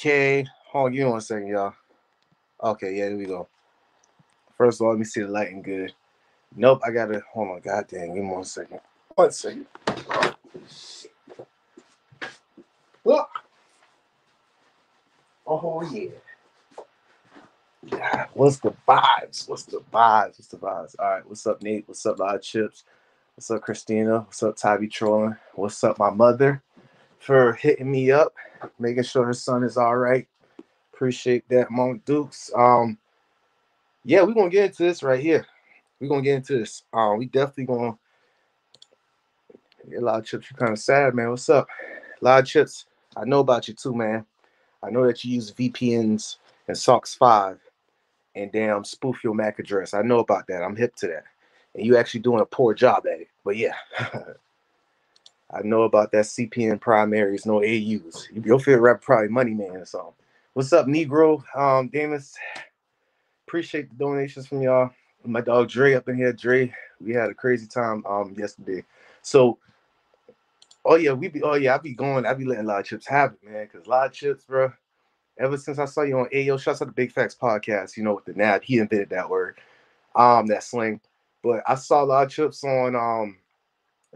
Okay. Hold on, give me one second, y'all. Okay, yeah, here we go. First of all, let me see the lighting good. Nope, I gotta hold on. God dang, give me one second. One second. Oh, oh yeah. Yeah, What's the vibes? What's the vibes? What's the vibes? All right, what's up, Nate? What's up, Live Chips? What's up, Christina? What's up, Tabby Trolling? What's up, my mother? For hitting me up, making sure her son is all right. Appreciate that, Monk Dukes. Um, yeah, we're gonna get into this right here. We're gonna get into this. Um, we definitely gonna get a lot of chips. You're kind of sad, man. What's up? A lot of chips. I know about you too, man. I know that you use VPNs and SOCKS 5 and damn spoof your MAC address. I know about that. I'm hip to that. And you actually doing a poor job at it. But yeah. I know about that CPN primaries, no AUs. Your favorite rapper probably Money Man something. What's up, Negro? Um, Damus. Appreciate the donations from y'all. My dog Dre up in here. Dre, we had a crazy time um yesterday. So oh yeah, we be oh yeah, I be going, I be letting a lot of chips happen, man. Cause a lot of chips, bro. Ever since I saw you on Ayo, shouts out to Big Facts podcast, you know, with the NAB, he invented that word, um, that slang. But I saw a lot of chips on um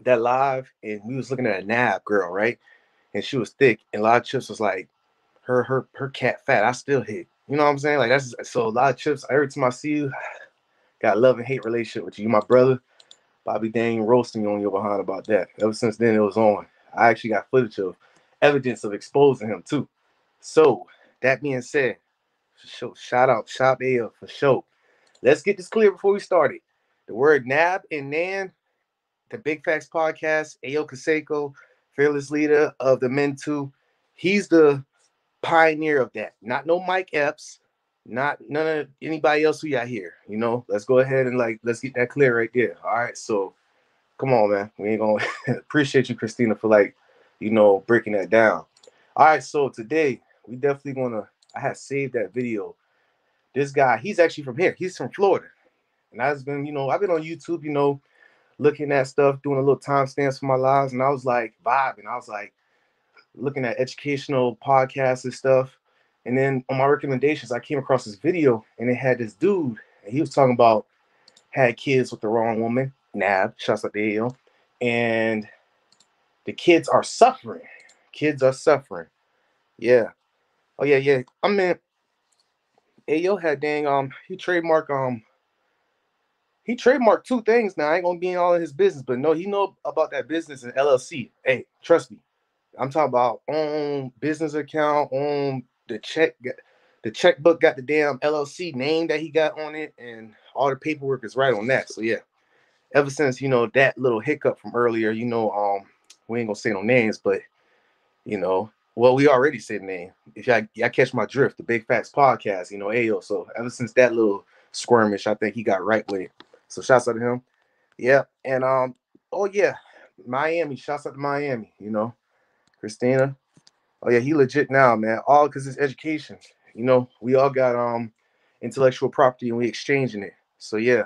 that live, and we was looking at a NAB girl, right? And she was thick, and a lot of chips was like, her her her cat fat. I still hit. You know what I'm saying? Like that's so a lot of chips. Every time I see you, got love and hate relationship with you. You my brother. Bobby Dang roasting you on your behind about that. Ever since then, it was on. I actually got footage of evidence of exposing him too. So that being said, for sure, shout out, shop A for sure. Let's get this clear before we start it. The word nab and nan, the Big Facts podcast, Ayo Kaseko, fearless leader of the Men Too. He's the pioneer of that. Not no Mike Epps, not none of anybody else we got here. You know, let's go ahead and like let's get that clear right there. All right, so come on, man. We ain't gonna appreciate you, Christina, for like you know breaking that down. All right, so today we definitely gonna. I had saved that video. This guy, he's actually from here. He's from Florida, and I've been, you know, I've been on YouTube, you know, looking at stuff, doing a little timestamps for my lives, and I was like vibing. I was like looking at educational podcasts and stuff. And then on my recommendations, I came across this video and it had this dude, and he was talking about had kids with the wrong woman, Nab, shouts out to Ayo, and the kids are suffering. Kids are suffering. Yeah. Oh yeah, yeah. I mean, Ayo had dang um he trademarked um he trademarked two things now. I ain't gonna be in all of his business, but no, he know about that business and LLC. Hey, trust me. I'm talking about own business account, own the check, the checkbook got the damn LLC name that he got on it, and all the paperwork is right on that. So yeah, ever since you know that little hiccup from earlier, you know, um, we ain't gonna say no names, but you know, well, we already said name. If y'all, y'all catch my drift, the Big Facts podcast, you know, Ayo. So ever since that little skirmish, I think he got right with it. So shouts out to him. Yeah, and um, oh yeah, Miami. Shouts out to Miami. You know, Christina. Oh yeah, he legit now, man. All because it's education. You know, we all got um intellectual property and we exchanging it. So yeah,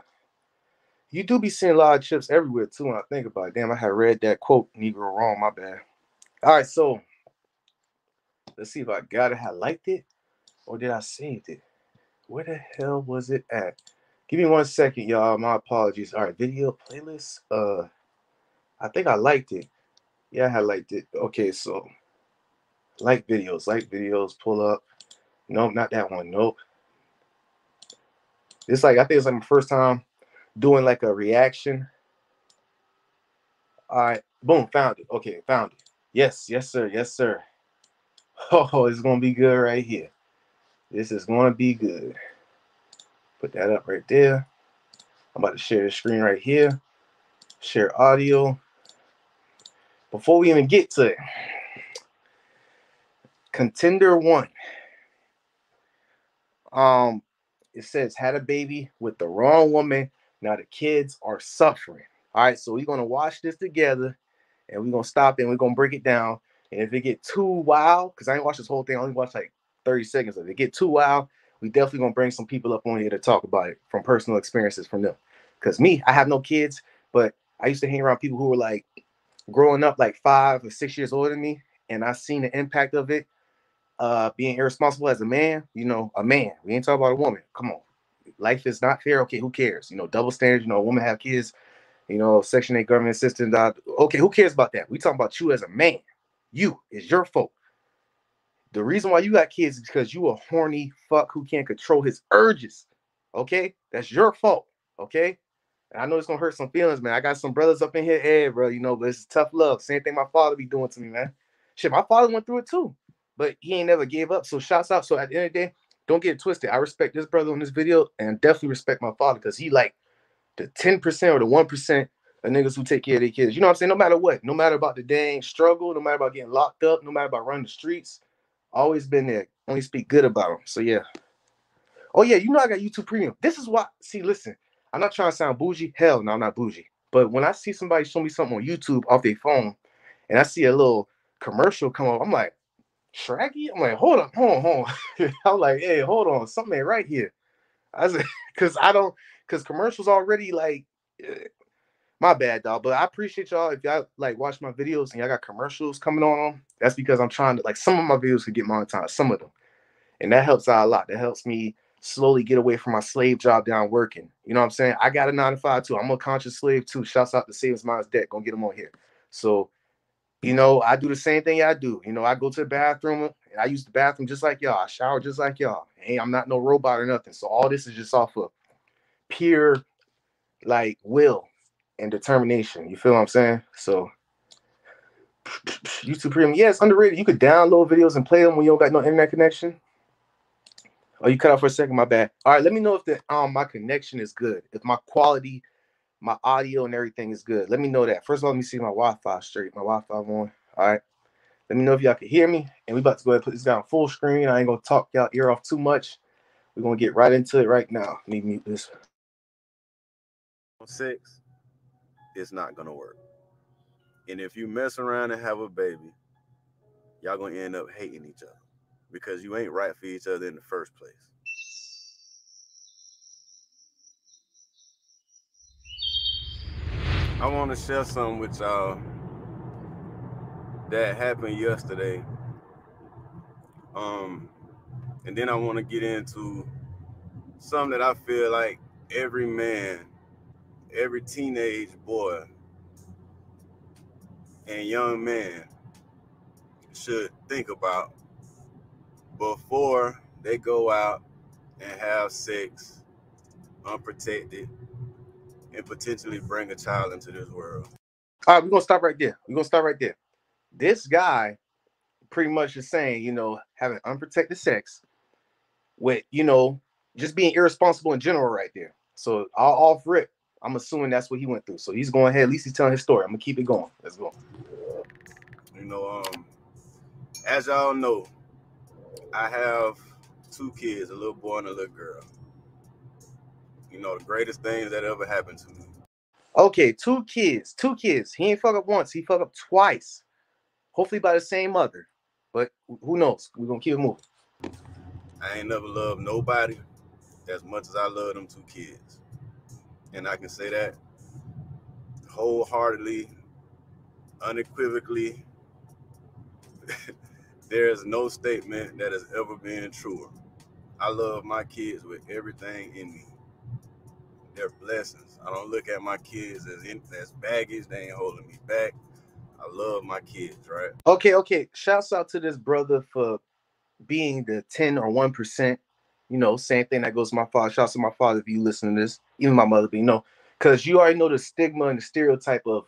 you do be seeing a lot of chips everywhere too. When I think about it, damn, I had read that quote Negro wrong. My bad. All right, so let's see if I got it. I liked it, or did I saved it? Where the hell was it at? Give me one second, y'all. My apologies. All right, video playlist. Uh, I think I liked it. Yeah, I liked it. Okay, so like videos, like videos, pull up. Nope, not that one. Nope. It's like I think it's like my first time doing like a reaction. All right, boom, found it. Okay, found it. Yes, yes, sir, yes, sir. Oh, it's gonna be good right here. This is gonna be good. Put that up right there. I'm about to share the screen right here. Share audio. Before we even get to it, contender one. Um, it says had a baby with the wrong woman. Now the kids are suffering. All right, so we're gonna watch this together, and we're gonna stop and we're gonna break it down. And if it get too wild, because I ain't watched this whole thing, I only watched like 30 seconds. If it get too wild, we definitely gonna bring some people up on here to talk about it from personal experiences from them. Because me, I have no kids, but I used to hang around people who were like growing up like five or six years older than me, and I seen the impact of it uh being irresponsible as a man, you know, a man. We ain't talking about a woman. Come on. Life is not fair. Okay, who cares? You know, double standards, you know, a woman have kids, you know, section 8 government assistant. Uh, okay, who cares about that? We talking about you as a man. You is your fault. The reason why you got kids is because you a horny fuck who can't control his urges. Okay, that's your fault. Okay, and I know it's gonna hurt some feelings, man. I got some brothers up in here, hey, bro, you know, but it's tough love. Same thing my father be doing to me, man. Shit, my father went through it too, but he ain't never gave up. So shouts out. So at the end of the day, don't get it twisted. I respect this brother on this video, and definitely respect my father because he like the 10% or the 1% of niggas who take care of their kids. You know what I'm saying? No matter what, no matter about the dang struggle, no matter about getting locked up, no matter about running the streets, always been there. Only speak good about them. So yeah. Oh yeah, you know I got YouTube Premium. This is why. See, listen, I'm not trying to sound bougie. Hell, no, I'm not bougie. But when I see somebody show me something on YouTube off their phone, and I see a little commercial come up, I'm like, Shraggy? I'm like, hold on, hold on, hold on. I'm like, hey, hold on, something ain't right here. I said, because I don't, because commercials already like, eh, my bad, dog. But I appreciate y'all if y'all like watch my videos and y'all got commercials coming on them. That's because I'm trying to like some of my videos could get monetized, some of them, and that helps out a lot. That helps me slowly get away from my slave job down working. You know what I'm saying? I got a nine to five too. I'm a conscious slave too. Shouts out to Savings Minds Debt. Gonna get them on here. So, you know, I do the same thing I do. You know, I go to the bathroom and I use the bathroom just like y'all. I shower just like y'all. Hey, I'm not no robot or nothing. So all this is just off of pure like will and determination. You feel what I'm saying? So YouTube Premium, yeah, it's underrated. You could download videos and play them when you don't got no internet connection. Oh, you cut out for a second. My bad. All right, let me know if the um my connection is good. If my quality, my audio and everything is good. Let me know that. First of all, let me see my Wi-Fi straight. My Wi-Fi on. All right. Let me know if y'all can hear me. And we about to go ahead and put this down full screen. I ain't gonna talk y'all ear off too much. We're gonna get right into it right now. Let me mute this. Six, it's not gonna work. And if you mess around and have a baby, y'all gonna end up hating each other because you ain't right for each other in the first place. I want to share something with y'all that happened yesterday. Um, and then I want to get into something that I feel like every man, every teenage boy, and young man should think about before they go out and have sex unprotected and potentially bring a child into this world. All right, we're gonna stop right there. We're gonna stop right there. This guy pretty much is saying, you know, having unprotected sex with, you know, just being irresponsible in general right there. So I'll off rip, I'm assuming that's what he went through. So he's going ahead, at least he's telling his story. I'm gonna keep it going. Let's go. You know, um, as y'all know, I have two kids, a little boy and a little girl. You know, the greatest things that ever happened to me. Okay, two kids, two kids. He ain't fuck up once, he fuck up twice. Hopefully by the same mother. But who knows? We're gonna keep it moving. I ain't never loved nobody as much as I love them two kids. And I can say that wholeheartedly, unequivocally. there is no statement that has ever been truer. I love my kids with everything in me. They're blessings. I don't look at my kids as in, as baggage. They ain't holding me back. I love my kids, right? Okay, okay. Shouts out to this brother for being the 10 or 1%. You know, same thing that goes to my father. Shouts to my father if you listen to this, even my mother, but you know, because you already know the stigma and the stereotype of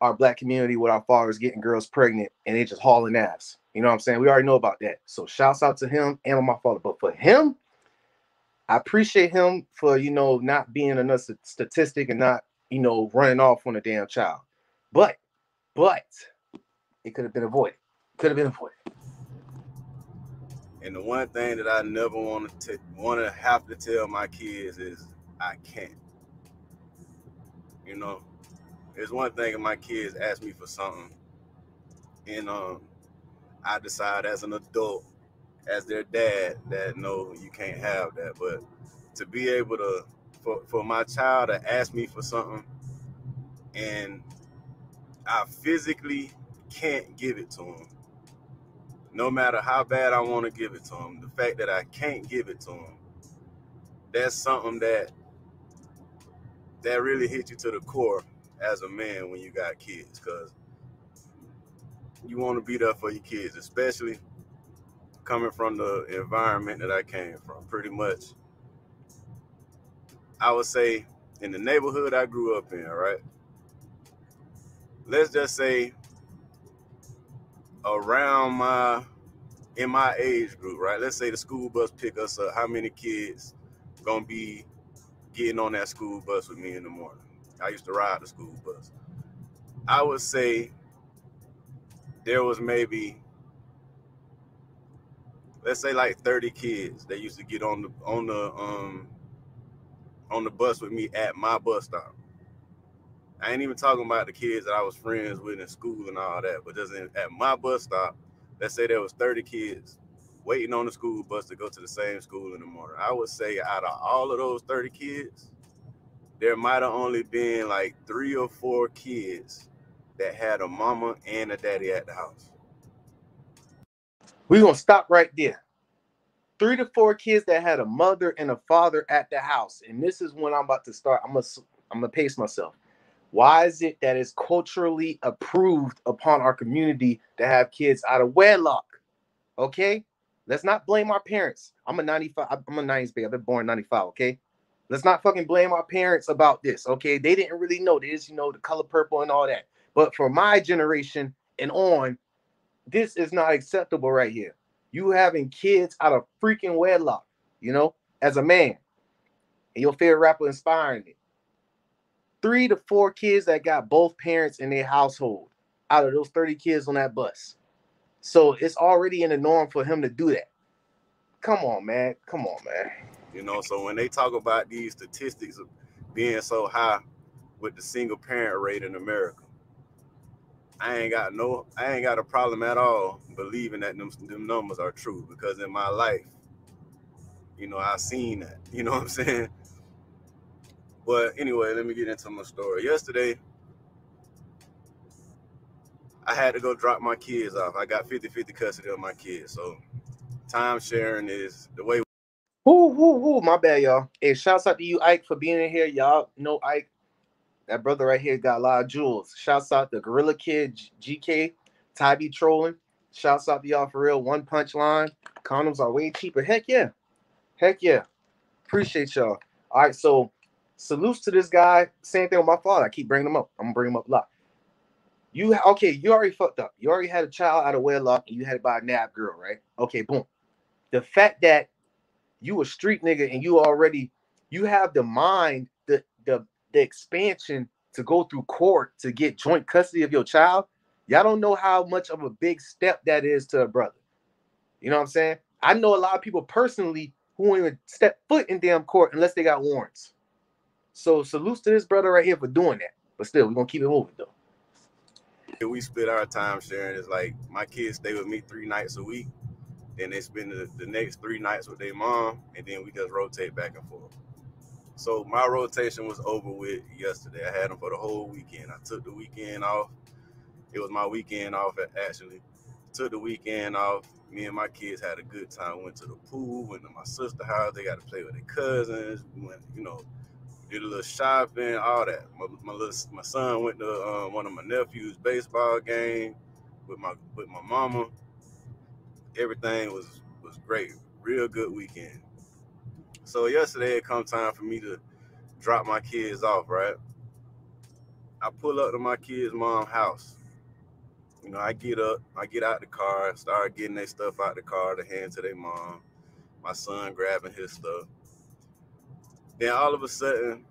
our black community with our fathers getting girls pregnant and they just hauling ass. You know what I'm saying? We already know about that. So shouts out to him and my father. But for him, I appreciate him for you know not being another statistic and not you know running off on a damn child. But but it could have been avoided. Could have been avoided. And the one thing that I never want to want to have to tell my kids is I can't. You know, it's one thing if my kids ask me for something, and um, I decide as an adult, as their dad, that no, you can't have that. But to be able to, for, for my child to ask me for something, and I physically can't give it to him, no matter how bad I want to give it to them, the fact that I can't give it to them, that's something that that really hits you to the core as a man when you got kids, because you want to be there for your kids, especially coming from the environment that I came from. Pretty much, I would say in the neighborhood I grew up in, right? Let's just say around my in my age group, right? Let's say the school bus pick us up. How many kids gonna be getting on that school bus with me in the morning? I used to ride the school bus. I would say there was maybe let's say like 30 kids that used to get on the on the um on the bus with me at my bus stop. I ain't even talking about the kids that I was friends with in school and all that, but just in, at my bus stop, let's say there was 30 kids waiting on the school bus to go to the same school in the morning. I would say out of all of those 30 kids, there might have only been like three or four kids that had a mama and a daddy at the house. We're gonna stop right there. Three to four kids that had a mother and a father at the house. And this is when I'm about to start. I'm gonna I'm gonna pace myself. Why is it that it's culturally approved upon our community to have kids out of wedlock? Okay, let's not blame our parents. I'm a 95, I'm a 90s baby. I've been born 95. Okay, let's not fucking blame our parents about this. Okay, they didn't really know this, you know, the color purple and all that. But for my generation and on, this is not acceptable right here. You having kids out of freaking wedlock, you know, as a man, and your favorite rapper inspiring it three to four kids that got both parents in their household out of those 30 kids on that bus. So it's already in the norm for him to do that. Come on, man. Come on, man. You know, so when they talk about these statistics of being so high with the single parent rate in America, I ain't got no, I ain't got a problem at all believing that them, them numbers are true because in my life, you know, I've seen that. You know what I'm saying? But anyway, let me get into my story. Yesterday, I had to go drop my kids off. I got 50 50 custody of my kids. So time sharing is the way. Whoo, whoo, whoo. My bad, y'all. Hey, shouts out to you, Ike, for being in here. Y'all know Ike. That brother right here got a lot of jewels. Shouts out to Gorilla Kid GK, Ty be trolling. Shouts out to y'all for real. One punch line. Condoms are way cheaper. Heck yeah. Heck yeah. Appreciate y'all. All right, so salutes to this guy. Same thing with my father. I keep bringing him up. I'm gonna bring him up a lot. You okay? You already fucked up. You already had a child out of wedlock, and you had it by a nab girl, right? Okay, boom. The fact that you a street nigga and you already you have the mind, the the the expansion to go through court to get joint custody of your child. Y'all don't know how much of a big step that is to a brother. You know what I'm saying? I know a lot of people personally who won't even step foot in damn court unless they got warrants. So salutes to this brother right here for doing that. But still, we're gonna keep it moving though. We split our time sharing. It's like my kids stay with me three nights a week. Then they spend the, the next three nights with their mom, and then we just rotate back and forth. So my rotation was over with yesterday. I had them for the whole weekend. I took the weekend off. It was my weekend off actually. Took the weekend off. Me and my kids had a good time. Went to the pool, went to my sister's house. They got to play with their cousins. Went, you know, did a little shopping, all that. My, my little my son went to uh, one of my nephew's baseball game with my with my mama. Everything was was great, real good weekend. So yesterday it come time for me to drop my kids off, right? I pull up to my kids' mom house. You know, I get up, I get out the car, start getting their stuff out the car to hand to their mom. My son grabbing his stuff. Then all of a sudden,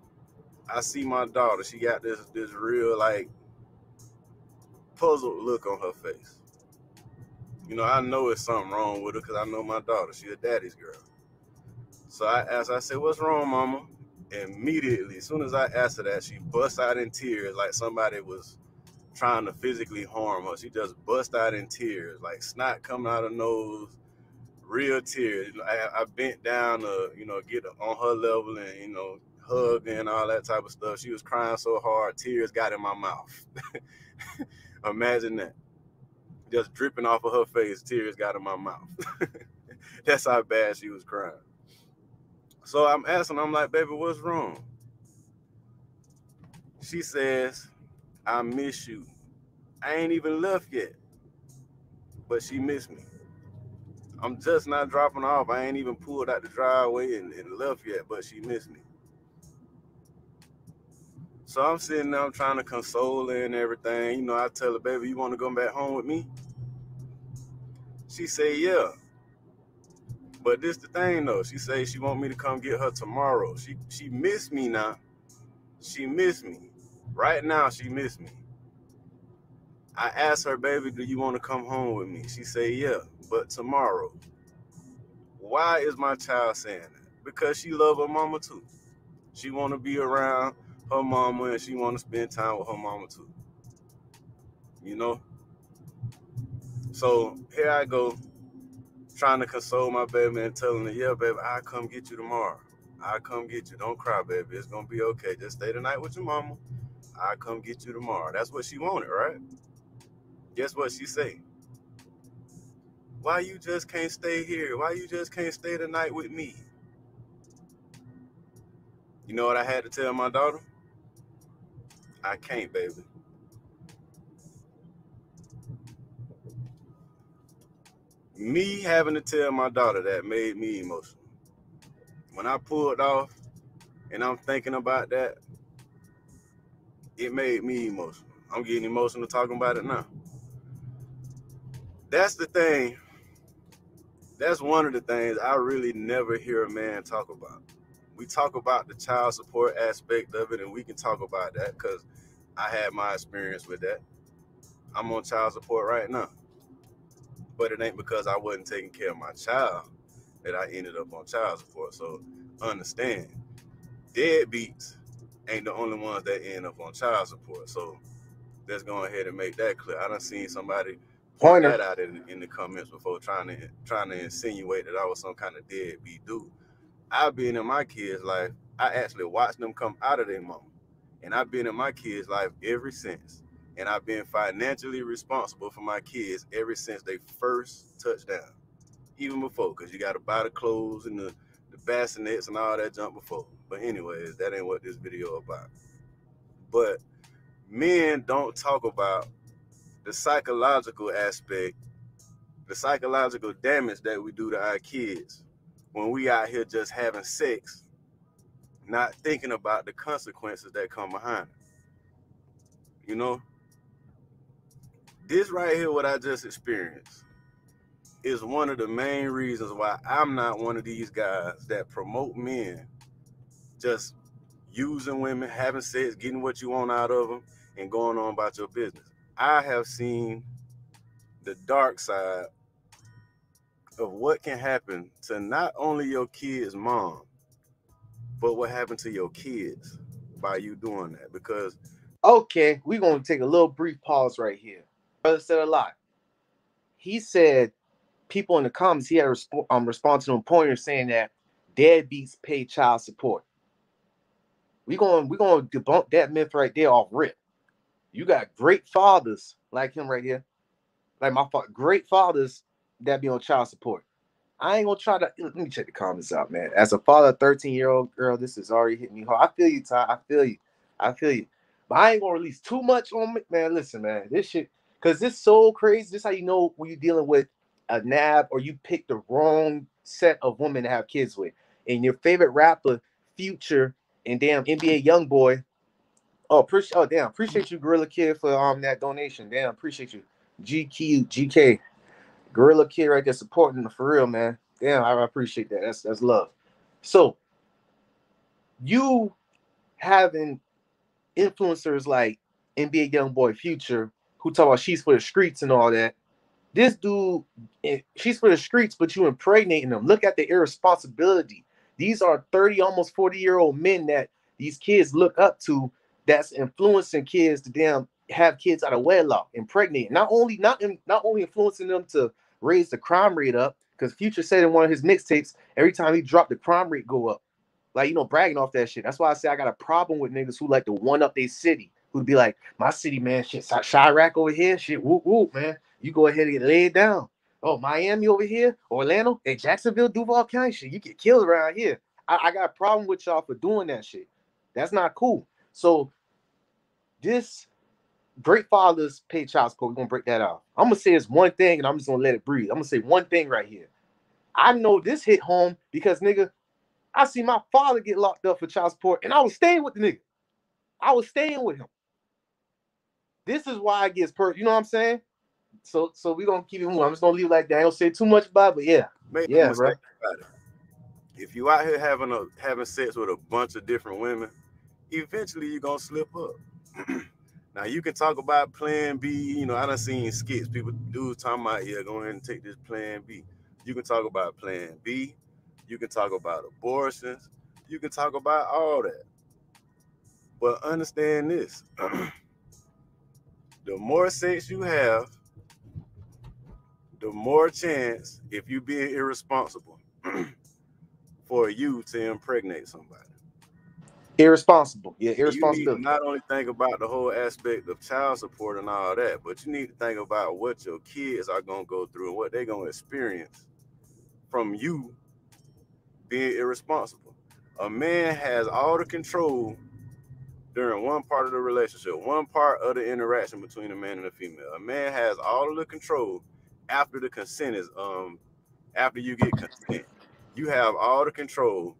I see my daughter. She got this this real like puzzled look on her face. You know, I know it's something wrong with her because I know my daughter. She a daddy's girl. So I asked, I said, "What's wrong, Mama?" Immediately, as soon as I asked her that, she bust out in tears like somebody was trying to physically harm her. She just bust out in tears, like snot coming out her nose, real tears. I, I bent down to, you know, get on her level and, you know, hug and all that type of stuff. She was crying so hard, tears got in my mouth. Imagine that. just dripping off of her face. Tears got in my mouth. That's how bad she was crying. So I'm asking, I'm like, baby, what's wrong? She says, I miss you. I ain't even left yet. But she missed me. I'm just not dropping off. I ain't even pulled out the driveway and, and left yet, but she missed me. So I'm sitting there, I'm trying to console her and everything. You know, I tell her, baby, you want to go back home with me? She say, yeah. But this the thing though. She say she want me to come get her tomorrow. She she missed me now. She missed me. Right now she missed me. I asked her, baby, do you want to come home with me? She said, yeah, but tomorrow. Why is my child saying that? Because she love her mama too. She want to be around her mama and she want to spend time with her mama too. You know? So here I go, trying to console my baby and telling her, yeah, baby, I'll come get you tomorrow. I'll come get you. Don't cry, baby. It's gonna be okay. Just stay the night with your mama. I'll come get you tomorrow. That's what she wanted, right? Guess what she say? Why you just can't stay here? Why you just can't stay the night with me? You know what I had to tell my daughter? I can't, baby. Me having to tell my daughter that made me emotional. When I pulled off and I'm thinking about that, it made me emotional. I'm getting emotional talking about it now. That's the thing. That's one of the things I really never hear a man talk about. We talk about the child support aspect of it, and we can talk about that because I had my experience with that. I'm on child support right now. But it ain't because I wasn't taking care of my child that I ended up on child support. So understand, deadbeats ain't the only ones that end up on child support. So let's go ahead and make that clear. I done seen somebody point that out in, in the comments before trying to trying to insinuate that I was some kind of deadbeat dude. I've been in my kids' life. I actually watched them come out of their mom. And I've been in my kids' life ever since. And I've been financially responsible for my kids ever since they first touched down. Even before, because you got to buy the clothes and the, the bassinets and all that junk before. But anyways, that ain't what this video about. But men don't talk about the psychological aspect, the psychological damage that we do to our kids when we out here just having sex not thinking about the consequences that come behind it. You know, this right here, what I just experienced, is one of the main reasons why I'm not one of these guys that promote men just using women, having sex, getting what you want out of them, and going on about your business. I have seen the dark side of what can happen to not only your kid's mom, but what happened to your kids by you doing that? Because okay, we're gonna take a little brief pause right here. Brother said a lot. He said people in the comments he had a resp- um, response to a pointer saying that deadbeats pay child support. We're gonna we're gonna debunk that myth right there off rip. You got great fathers like him right here, like my fa- great fathers that be on child support. I ain't gonna try to let me check the comments out, man. As a father, 13 year old girl, this is already hitting me hard. I feel you, Ty. I feel you. I feel you. But I ain't gonna release too much on me, man. Listen, man, this shit, cause this so crazy. This how you know when you're dealing with a nab or you pick the wrong set of women to have kids with. And your favorite rapper, Future, and damn NBA young boy. Oh, appreciate oh damn, appreciate you, Gorilla Kid, for um that donation. Damn, appreciate you. GQ, GK. Gorilla Kid right there supporting for real, man. Damn, I appreciate that. That's that's love. So you having influencers like NBA Young Boy Future who talk about she's for the streets and all that. This dude, eh, she's for the streets, but you impregnating them. Look at the irresponsibility. These are 30, almost 40 year old men that these kids look up to that's influencing kids to damn have kids out of wedlock, impregnating. Not only not not only influencing them to raise the crime rate up, because Future said in one of his mixtapes, every time he dropped the crime rate go up. Like, you know, bragging off that shit. That's why I say I got a problem with niggas who like to one up their city, who'd be like, my city, man, shit, Chiraq over here, shit, whoop, whoop, man. You go ahead and lay it down. Oh, Miami over here, Orlando, and Jacksonville, Duval County shit. You get killed around here. I, I got a problem with y'all for doing that shit. That's not cool. So this great fathers pay child support. We're gonna break that out. I'm gonna say it's one thing, and I'm just gonna let it breathe. I'm gonna say one thing right here. I know this hit home because nigga, I see my father get locked up for child support, and I was staying with the nigga. I was staying with him. This is why it gets per. You know what I'm saying? So, so we gonna keep it moving. I'm just gonna leave it like that. I don't say too much about, it, but yeah, Make yeah, bro. If you out here having a having sex with a bunch of different women, eventually you're gonna slip up. now you can talk about plan B. You know, I done seen skits. People do talking about, yeah, go ahead and take this plan B. You can talk about plan B. You can talk about abortions. You can talk about all that. But understand this. the more sex you have, the more chance, if you being irresponsible, for you to impregnate somebody. Irresponsible. Yeah, You need not only think about the whole aspect of child support and all that, but you need to think about what your kids are gonna go through and what they're gonna experience from you being irresponsible. A man has all the control during one part of the relationship, one part of the interaction between a man and a female. A man has all of the control after the consent is um after you get consent. You have all the control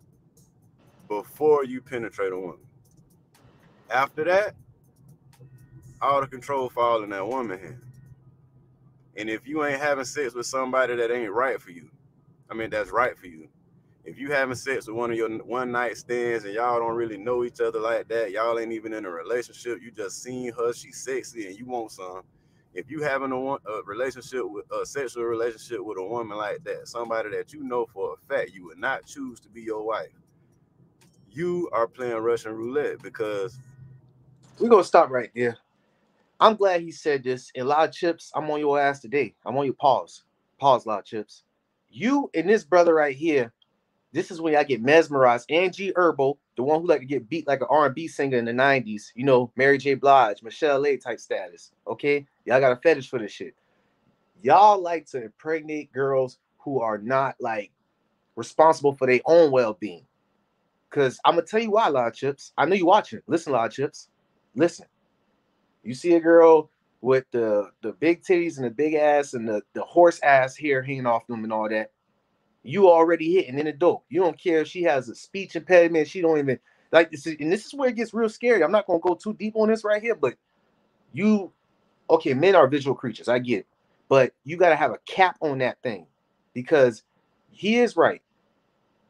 before you penetrate a woman. After that, all the control fall in that woman hand. And if you ain't having sex with somebody that ain't right for you, I mean that's right for you. If you having sex with one of your one night stands and y'all don't really know each other like that, y'all ain't even in a relationship, you just seen her, she's sexy and you want some. If you having a, a relationship with a sexual relationship with a woman like that, somebody that you know for a fact you would not choose to be your wife, you are playing Russian roulette because We're gonna stop right there. I'm glad he said this. And of chips, I'm on your ass today. I'm on your pause. Pause, of chips. You and this brother right here, this is when I get mesmerized. Angie Herbal, the one who like to get beat like an R&B singer in the 90s, you know, Mary J. Blige, Michelle A type status. Okay. Y'all got a fetish for this shit. Y'all like to impregnate girls who are not like responsible for their own well-being. Cause I'm gonna tell you why, of chips. I know you watching. Listen, of chips. Listen. You see a girl with the the big titties and the big ass and the, the horse ass hair hanging off them and all that. You already hitting in the door. You don't care if she has a speech impediment. She don't even like this. Is, and this is where it gets real scary. I'm not gonna go too deep on this right here, but you okay, men are visual creatures. I get it, but you gotta have a cap on that thing because he is right.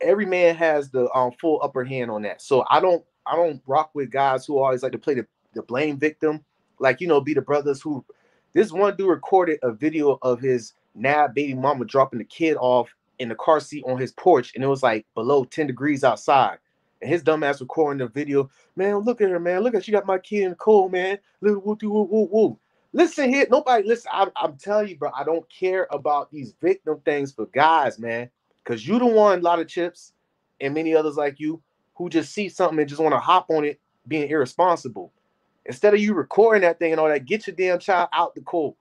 Every man has the um, full upper hand on that. So I don't I don't rock with guys who always like to play the, the blame victim, like you know, be the brothers who this one dude recorded a video of his now baby mama dropping the kid off in the car seat on his porch, and it was like below 10 degrees outside. And his dumbass recording the video, man, look at her, man. Look at she got my kid in the cold, man. Look, woo, woo, woo, woo. Listen here, nobody listen. I'm, I'm telling you, bro, I don't care about these victim things for guys, man. Because you the one, a lot of chips, and many others like you, who just see something and just want to hop on it, being irresponsible. Instead of you recording that thing and all that, get your damn child out the cold.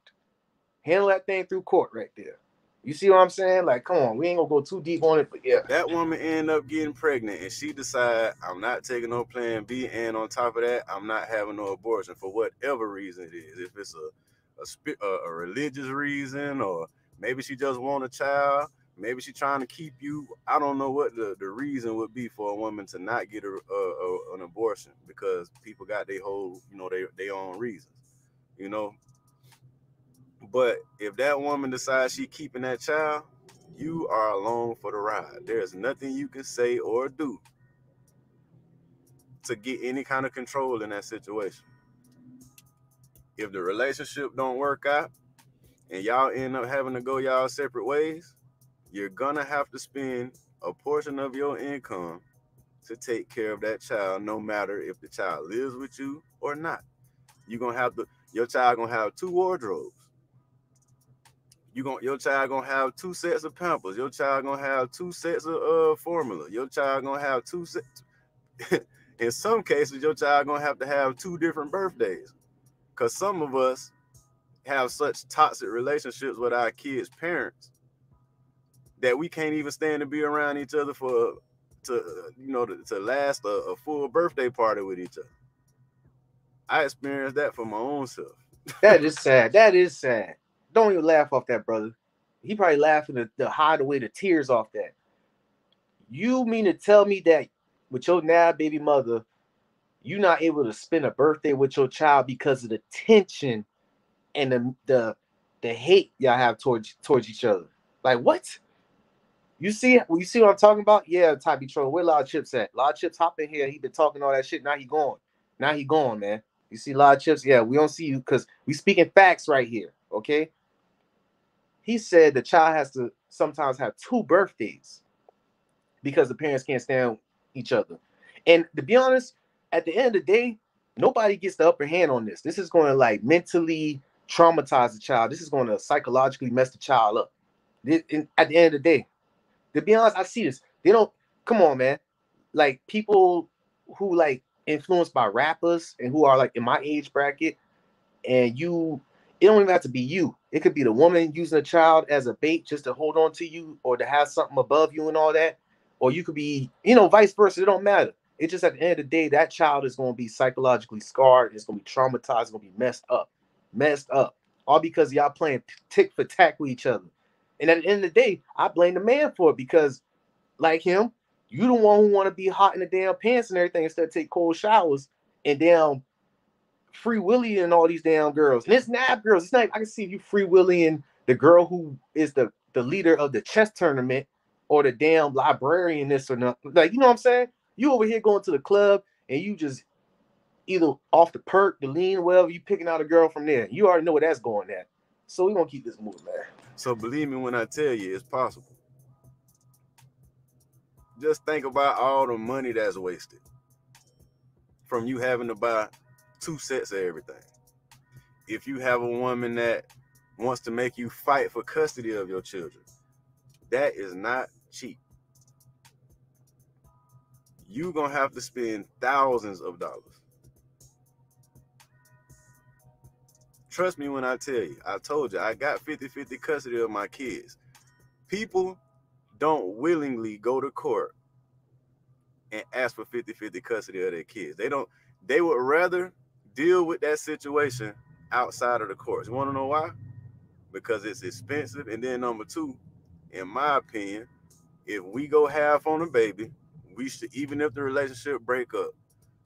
Handle that thing through court right there. You see what I'm saying? Like, come on, we ain't gonna go too deep on it, but yeah. that woman end up getting pregnant and she decide I'm not taking no plan B and on top of that I'm not having no abortion for whatever reason it is. If it's a a, a religious reason or maybe she just want a child, maybe she's trying to keep you. I don't know what the, the reason would be for a woman to not get a, a, a an abortion because people got their whole you know they their own reasons, you know. But if that woman decides she keeping that child, you are alone for the ride. There's nothing you can say or do to get any kind of control in that situation. If the relationship don't work out and y'all end up having to go y'all separate ways, you're gonna have to spend a portion of your income to take care of that child, no matter if the child lives with you or not. You're gonna have to your child gonna have two wardrobes. You going your child gonna have two sets of pampers. Your child gonna have two sets of uh formula. Your child gonna have two sets. In some cases, your child gonna have to have two different birthdays, cause some of us have such toxic relationships with our kids' parents that we can't even stand to be around each other for to you know to, to last a, a, full birthday party with each other. I experienced that for my own self. that is sad. That is sad. Don't even laugh off that, brother. He probably laughing to, to hide away the tears off that. You mean to tell me that with your now baby mother, you're not able to spend a birthday with your child because of the tension and the the, the hate y'all have towards towards each other? Like what? You see, you see what I'm talking about? Yeah, Type Troll. Where Loud Chips at? Loud Chips hop in here. He been talking all that shit. Now he gone. Now he gone, man. You see Loud Chips? Yeah, we don't see you because we speaking facts right here. Okay. He said the child has to sometimes have two birthdays because the parents can't stand each other. And to be honest, at the end of the day, nobody gets the upper hand on this. This is going to like mentally traumatize the child. This is going to psychologically mess the child up. At the end of the day, to be honest, I see this. They don't come on, man. Like people who like influenced by rappers and who are like in my age bracket, and you, it don't even have to be you. It could be the woman using a child as a bait just to hold on to you or to have something above you and all that. Or you could be, you know, vice versa. It don't matter. It's just at the end of the day, that child is going to be psychologically scarred. It's going to be traumatized. It's going to be messed up, messed up, all because y'all playing tick for tack with each other. And at the end of the day, I blame the man for it because, like him, you the one who want to be hot in the damn pants and everything instead of take cold showers and damn free willy and all these damn girls. And it's not girls. It's not. I can see you free willing the girl who is the the leader of the chess tournament or the damn librarian this or nothing. Like you know what I'm saying? You over here going to the club and you just either off the perk, the lean, whatever you picking out a girl from there. You already know where that's going at. So we gonna keep this moving, man. So believe me when I tell you it's possible. Just think about all the money that's wasted from you having to buy two sets of everything. If you have a woman that wants to make you fight for custody of your children, that is not cheap. You're going to have to spend thousands of dollars Trust me when I tell you, I told you, I got 50 50 custody of my kids. People don't willingly go to court and ask for 50 50 custody of their kids. They don't, they would rather deal with that situation outside of the courts. You want to know why? Because it's expensive. And then, number two, in my opinion, if we go half on a baby, we should, even if the relationship break up,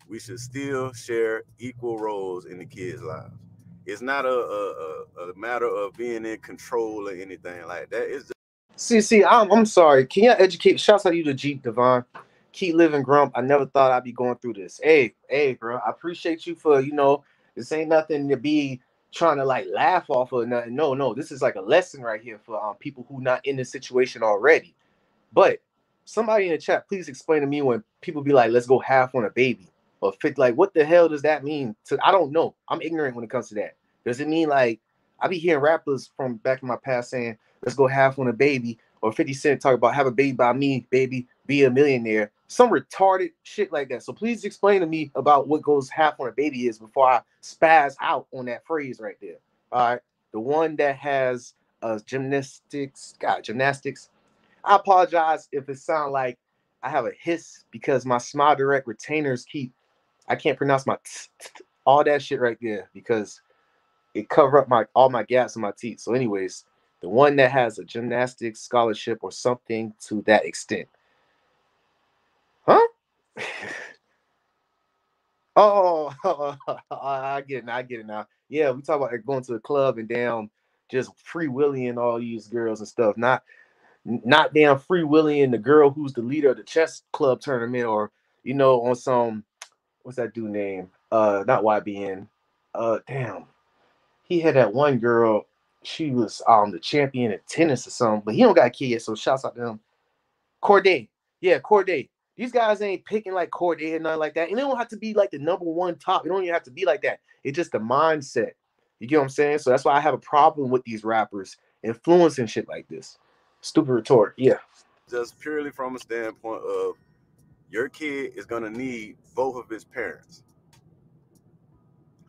we should still share equal roles in the kids' lives. It's not a, a, a matter of being in control or anything like that. It's just See, see, I'm, I'm sorry. Can y'all educate? Shouts out you to Jeep Devon. Keep living, Grump. I never thought I'd be going through this. Hey, hey, bro. I appreciate you for you know. This ain't nothing to be trying to like laugh off of. Nothing. No, no. This is like a lesson right here for um, people who not in this situation already. But somebody in the chat, please explain to me when people be like, "Let's go half on a baby." Or fit like what the hell does that mean to i don't know. I'm ignorant when it comes to that. Does it mean like i be hearing rappers from back in my past saying let's go half on a baby or 50 cent talk about have a baby by me baby be a millionaire. Some retarded shit like that. So please explain to me about what goes half on a baby is before i spaz out on that phrase right there. All right the one that has uh gymnastics god gymnastics. I apologize if it sound like I have a hiss because my Smile Direct retainers keep I can't pronounce my all that shit right there because it cover up my all my gaps in my teeth. So, anyways, the one that has a gymnastics scholarship or something to that extent. Huh? oh, I get it now. I get it now. Yeah, we talk about going to the club and down just free willing all these girls and stuff. Not not damn free willing the girl who's the leader of the chess club tournament or you know on some what's that dude name? Uh, not YBN. Uh, damn, he had that one girl. She was um the champion at tennis or something, but he don't got kids, so shouts out to him. Cordae, yeah, Cordae. These guys ain't picking like Cordae and nothing like that, and it don't have to be like the number one top. It don't even have to be like that. It's just the mindset. You get what I'm saying? So that's why I have a problem with these rappers influencing shit like this. Stupid retort. Yeah. Just purely from a standpoint of your kid is going to need both of his parents.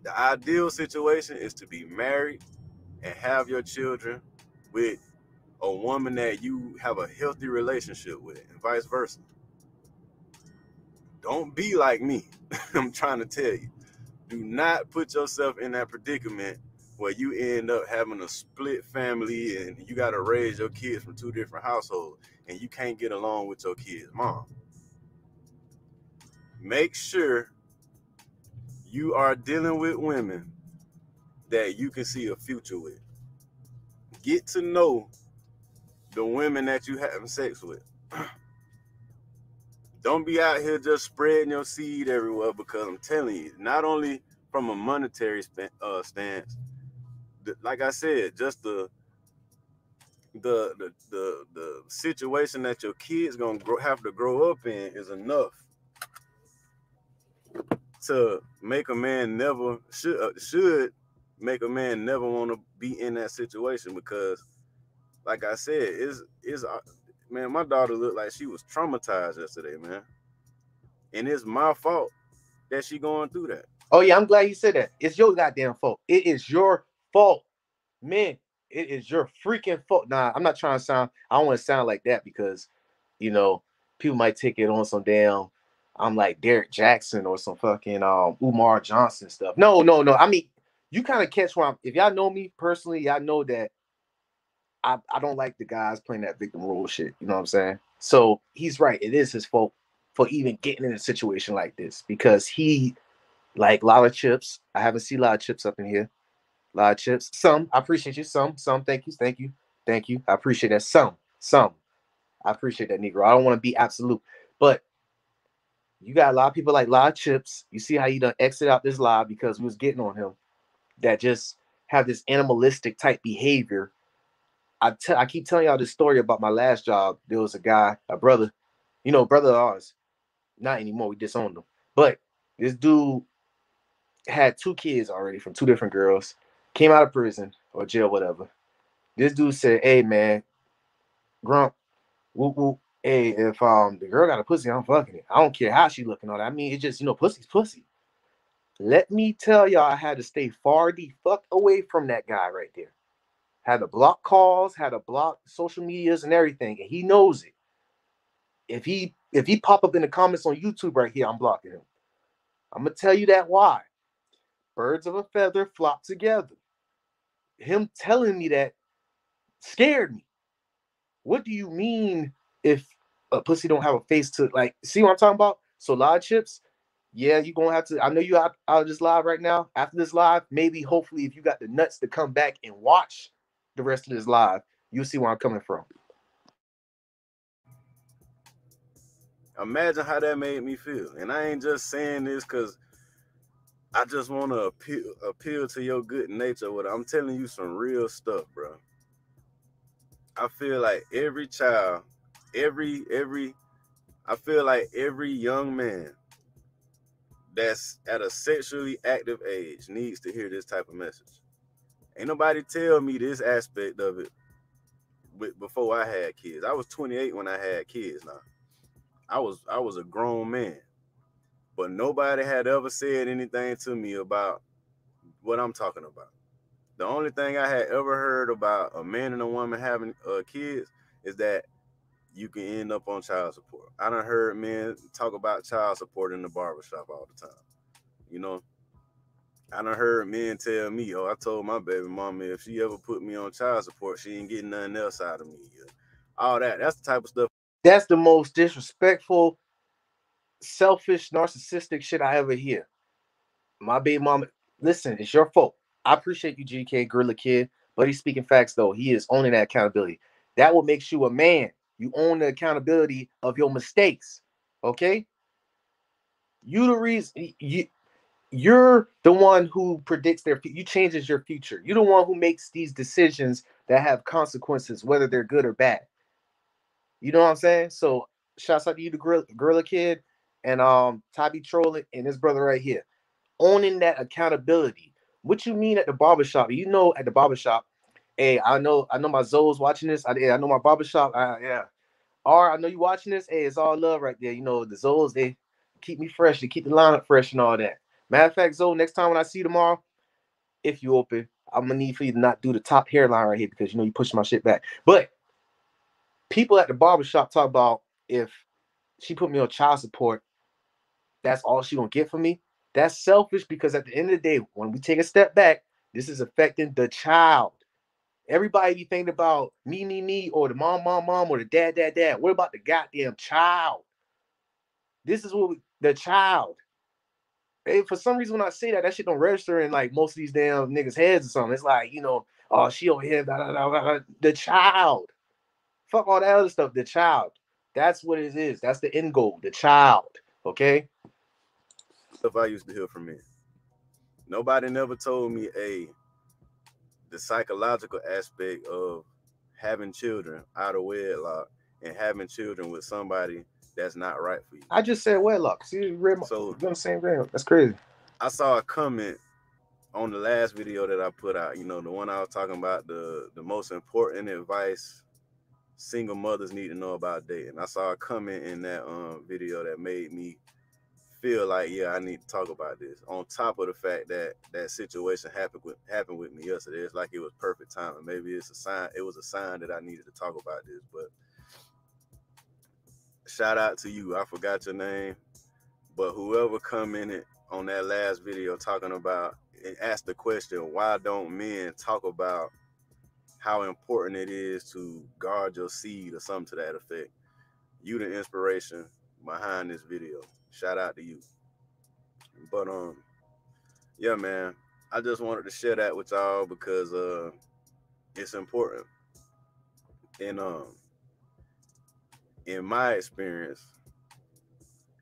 The ideal situation is to be married and have your children with a woman that you have a healthy relationship with, and vice versa. Don't be like me. I'm trying to tell you. Do not put yourself in that predicament where you end up having a split family and you got to raise your kids from two different households and you can't get along with your kids' mom. Make sure you are dealing with women that you can see a future with. Get to know the women that you having sex with. Don't be out here just spreading your seed everywhere because I'm telling you, not only from a monetary uh, stance, like I said, just the the the the, the situation that your kids gonna grow, have to grow up in is enough to make a man never should uh, should make a man never want to be in that situation because, like I said, is is uh, man, my daughter looked like she was traumatized yesterday, man, and it's my fault that she going through that. Oh yeah, I'm glad you said that. It's your goddamn fault. It is your fault, man. It is your freaking fault. Nah, I'm not trying to sound. I don't want to sound like that because, you know, people might take it on some damn. I'm like Derek Jackson or some fucking um Umar Johnson stuff. No, no, no. I mean, you kind of catch where I'm. If y'all know me personally, y'all know that I, I don't like the guys playing that victim role shit. You know what I'm saying? So he's right. It is his fault for even getting in a situation like this because he, like a lot of chips. I haven't seen a lot of chips up in here. A lot of chips. Some. I appreciate you. Some. Some. Thank you. Thank you. Thank you. I appreciate that. Some. Some. I appreciate that, Negro. I don't want to be absolute, but you got a lot of people like of chips. You see how you done exit out this live because we was getting on him that just have this animalistic type behavior. I tell I keep telling y'all this story about my last job. There was a guy, a brother, you know, brother of ours, not anymore. We disowned him. But this dude had two kids already from two different girls, came out of prison or jail, whatever. This dude said, Hey man, grump, whoop whoop. Hey, if um the girl got a pussy, I'm fucking it. I don't care how she looking on that. I mean, it's just you know, pussy's pussy. Let me tell y'all, I had to stay far the fuck away from that guy right there. Had to block calls, had to block social medias and everything, and he knows it. If he if he pop up in the comments on YouTube right here, I'm blocking him. I'm gonna tell you that why. Birds of a feather flock together. Him telling me that scared me. What do you mean if a pussy don't have a face to like see what I'm talking about? So live chips, yeah, you're gonna have to. I know you out, out of this live right now. After this live, maybe hopefully, if you got the nuts to come back and watch the rest of this live, you'll see where I'm coming from. Imagine how that made me feel. And I ain't just saying this because I just want to appeal appeal to your good nature. What I'm telling you some real stuff, bro. I feel like every child, every every I feel like every young man that's at a sexually active age needs to hear this type of message. Ain't nobody tell me this aspect of it before I had kids. I was 28 when I had kids now. I was I was a grown man. But nobody had ever said anything to me about what I'm talking about. The only thing I had ever heard about a man and a woman having uh, kids is that you can end up on child support. I don't heard men talk about child support in the barbershop all the time. You know, I don't heard men tell me, oh, I told my baby mama if she ever put me on child support, she ain't getting nothing else out of me. All that. That's the type of stuff. That's the most disrespectful, selfish, narcissistic shit I ever hear. My baby mama, listen, it's your fault. I appreciate you, GK Gorilla Kid, but he's speaking facts though. He is owning that accountability. That what makes you a man. You own the accountability of your mistakes. Okay. You the reason you you're the one who predicts their you changes your future. You're the one who makes these decisions that have consequences, whether they're good or bad. You know what I'm saying? So shouts out to you, the gorilla, gorilla kid, and um Tabby Trolling and his brother right here. Owning that accountability. What you mean at the barbershop? You know at the barbershop, Hey, I know, I know my Zoes watching this. I, I know my barbershop. Uh, yeah. R, I know you watching this. Hey, it's all love right there. You know, the Zoes, they keep me fresh, they keep the lineup fresh and all that. Matter of fact, Zoe, next time when I see you tomorrow, if you open, I'm gonna need for you to not do the top hairline right here because you know you push my shit back. But people at the barbershop talk about if she put me on child support, that's all she gonna get from me. That's selfish because at the end of the day, when we take a step back, this is affecting the child. Everybody be thinking about me, me, me, or the mom, mom, mom, or the dad, dad, dad. What about the goddamn child? This is what we, the child. Hey, for some reason, when I say that, that shit don't register in like most of these damn niggas' heads or something. It's like, you know, oh, she over here, blah, blah, blah, the child. Fuck all that other stuff. The child. That's what it is. That's the end goal. The child. Okay. Stuff I used to hear from men. Nobody never told me a the psychological aspect of having children out of wedlock and having children with somebody that's not right for you. I just said wedlock. See, you read my, so the same thing. That's crazy. I saw a comment on the last video that I put out. You know, the one I was talking about the the most important advice single mothers need to know about dating. I saw a comment in that um, video that made me feel like, yeah, I need to talk about this. On top of the fact that that situation happened with happened with me yesterday, it's like it was perfect timing. Maybe it's a sign. It was a sign that I needed to talk about this. But shout out to you. I forgot your name, but whoever commented on that last video talking about and asked the question, why don't men talk about how important it is to guard your seed or something to that effect. You the inspiration behind this video. Shout out to you. But um yeah, man, I just wanted to share that with y'all because uh it's important. And um in my experience,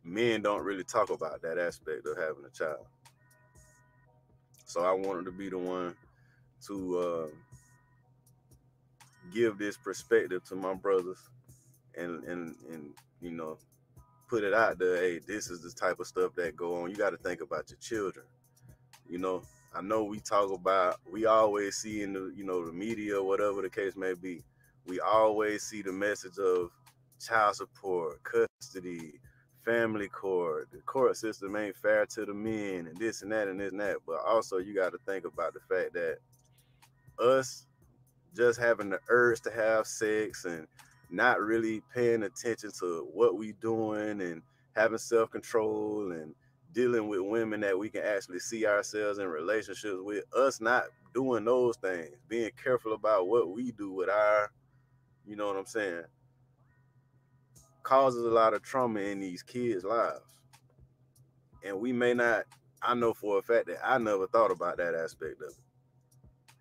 men don't really talk about that aspect of having a child. So I wanted to be the one to uh give this perspective to my brothers and and and you know put it out there hey this is the type of stuff that go on. You got to think about your children. You know i know we talk about we always see in the you know the media whatever the case may be we always see the message of child support custody family court the court system ain't fair to the men and this and that and this and that. But also you got to think about the fact that us just having the urge to have sex and not really paying attention to what we doing and having self-control and dealing with women that we can actually see ourselves in relationships with us not doing those things being careful about what we do with our you know what i'm saying causes a lot of trauma in these kids lives. And we may not i know for a fact that i never thought about that aspect of it.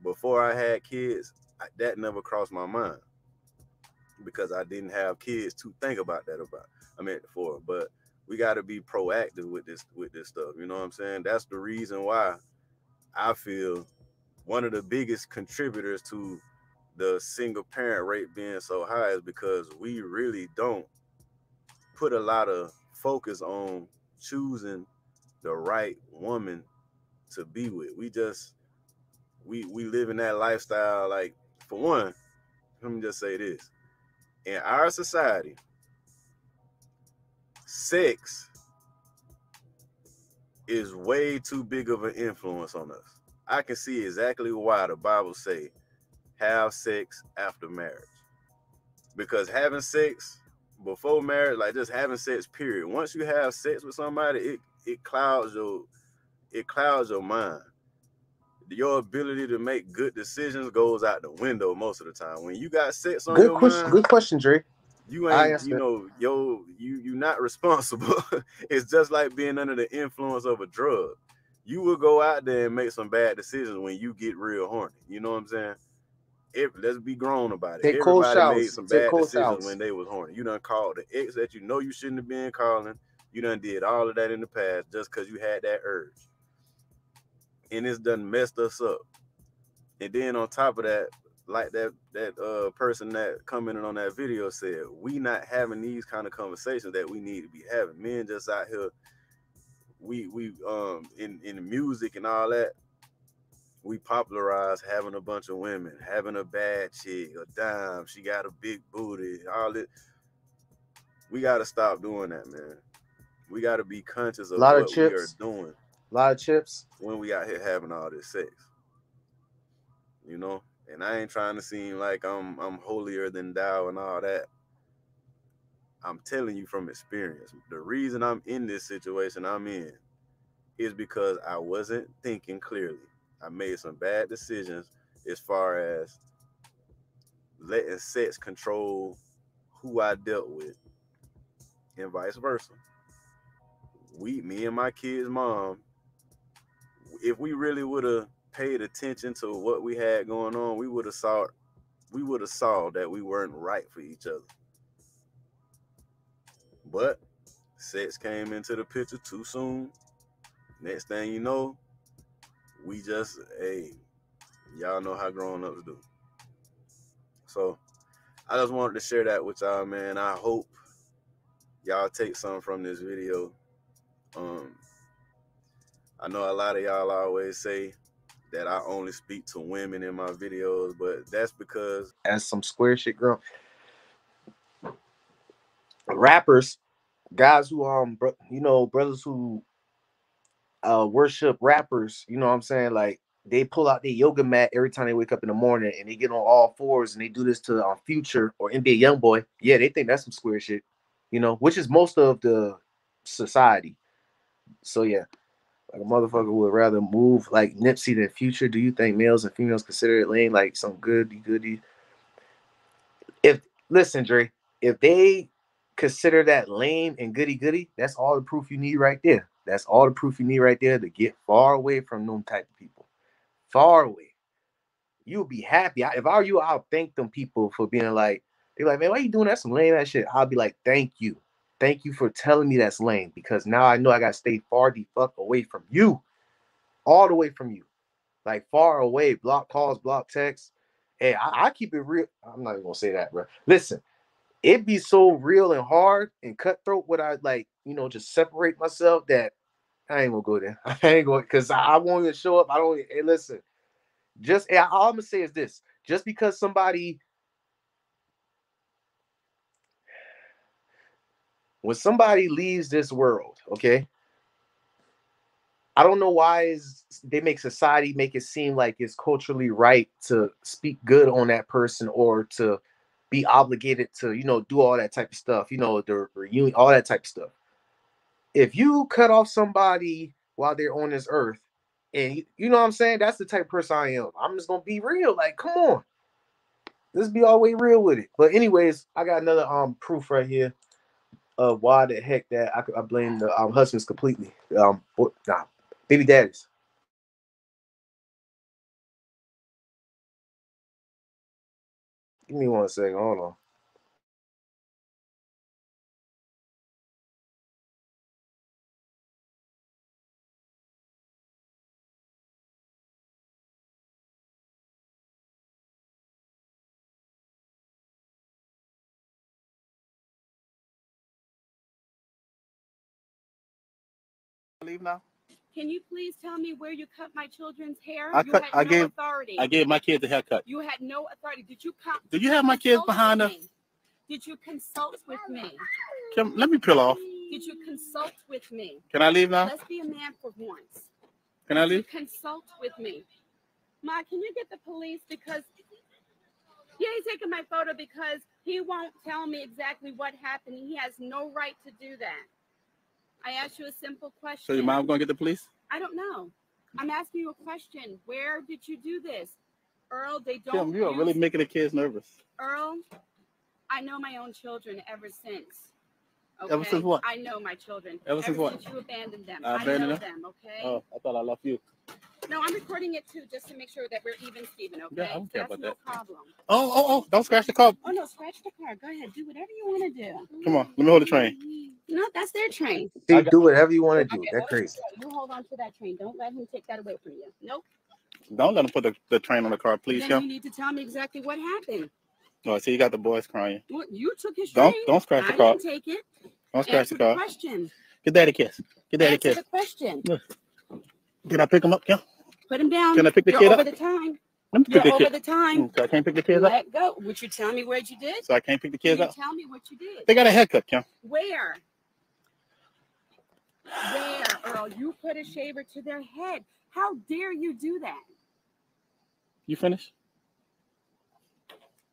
Before i had kids that never crossed my mind because I didn't have kids to think about that about. I mean, for but we got to be proactive with this with this stuff. You know what I'm saying? That's the reason why I feel one of the biggest contributors to the single parent rate being so high is because we really don't put a lot of focus on choosing the right woman to be with. We just we we live in that lifestyle like for one, let me just say this. In our society, sex is way too big of an influence on us. I can see exactly why the Bible say have sex after marriage. Because having sex before marriage, like just having sex, period. Once you have sex with somebody, it it clouds your it clouds your mind your ability to make good decisions goes out the window most of the time. When you got sex on good your question, mind, good question, Dre. You ain't, you know, yo, you you not responsible. it's just like being under the influence of a drug. You will go out there and make some bad decisions when you get real horny. You know what I'm saying? If let's be grown about it. Take Everybody made some Take bad decisions when they was horny. You done called the ex that you know you shouldn't have been calling. You done did all of that in the past just because you had that urge and it's done messed us up. And then on top of that, like that that uh person that commented on that video said, we not having these kind of conversations that we need to be having. Men just out here, we we um in in music and all that, we popularize having a bunch of women, having a bad chick, a dime, she got a big booty, all it. We gotta stop doing that, man. We gotta be conscious of a what of chips. we are doing a lot of chips. When we out here having all this sex. you know. And I ain't trying to seem like I'm I'm holier than thou and all that. I'm telling you from experience. The reason I'm in this situation I'm in is because I wasn't thinking clearly. I made some bad decisions as far as letting sex control who I dealt with, and vice versa. We, me and my kid's mom, if we really would have paid attention to what we had going on, we would have saw we would have saw that we weren't right for each other. But sex came into the picture too soon. Next thing you know, we just hey, y'all know how grown ups do. So I just wanted to share that with y'all, man. I hope y'all take something from this video. Um, I know a lot of y'all always say that I only speak to women in my videos, but that's because as some square shit girl rappers, guys who um you know brothers who uh worship rappers, you know what I'm saying? Like they pull out their yoga mat every time they wake up in the morning and they get on all fours and they do this to um, Future or NBA YoungBoy. Yeah, they think that's some square shit, you know, which is most of the society. So yeah, like a motherfucker would rather move like Nipsey than Future. Do you think males and females consider it lame like some goody goody? If listen, Dre, if they consider that lame and goody goody, that's all the proof you need right there. That's all the proof you need right there to get far away from them type of people. Far away. You'll be happy. if I were you, I'll thank them people for being like, they're like, man, why you doing that? Some lame ass shit. I'll be like, thank you. Thank you for telling me that's lame because now I know I gotta stay far the fuck away from you. All the way from you. Like far away. Block calls, block texts. Hey, I, I keep it real. I'm not even gonna say that, bro. Listen, it'd be so real and hard and cutthroat what I like, you know, just separate myself that I ain't gonna go there. I ain't going because I, I, won't even show up. I don't hey, listen. Just hey, all I'm gonna say is this just because somebody when somebody leaves this world, okay. I don't know why is they make society make it seem like it's culturally right to speak good on that person or to be obligated to, you know, do all that type of stuff, you know, the reunion, all that type of stuff. If you cut off somebody while they're on this earth, and you, you know what I'm saying, that's the type of person I am. I'm just gonna be real. Like, come on, let's be all way real with it. But anyways, I got another um proof right here of why the heck that I, I blame the um, husbands completely. Um, nah, baby daddies. Give me one second. Hold on. Now? Can you please tell me where you cut my children's hair? I you cut- had I no gave- authority. I gave my kids a haircut. You had no authority. Did you come? Do you have my kids behind us? Did you consult with me? Kim, let me peel off. Did you consult with me? Can I leave now? Let's be a man for once. Can I Did you leave? consult with me? Ma, can you get the police because yeah, he's taking my photo because he won't tell me exactly what happened. He has no right to do that. I asked you a simple question. So your mom gonna get the police? I don't know. I'm asking you a question. Where did you do this? Earl, they don't. Kim, you are use- really making the kids nervous. Earl, I know my own children ever since. Ever since what? I know my children. Ever since what? Since you abandoned them. I I, abandoned know them? them, okay? Oh, I thought I left you. No, I'm recording it too, just to make sure that we're even, Stephen, okay? Yeah, I don't care That's about no that. problem. Oh, oh, oh! Don't scratch the car. Oh, no, scratch the car. Go ahead. Do whatever you want to do. Come on, let me hold the train. No, that's their train. See, do whatever you want to do. Okay, That what- crazy. You hold on to that train. Don't let him take that away from you. Nope. Don't let him put the, the train on the car, please, then you need to tell me exactly what happened. Oh, see, you got the boys crying. Well, you took his train. Don't don't scratch the I car. didn't take it. Don't scratch Answer the car. question. Get daddy a kiss. Get daddy a Answer kiss. the question. did I pick him up, Kim? Put him down. Can I pick the You're kid over up? the time. Let me You're pick the over kid. the time. Mm, so I can't pick the kids up. Let go. Would you tell me what you did? So I can't pick the kids you up. tell me what you did? They got a haircut, Kim. Where? Where, Earl? You put a shaver to their head. How dare you do that? You finished?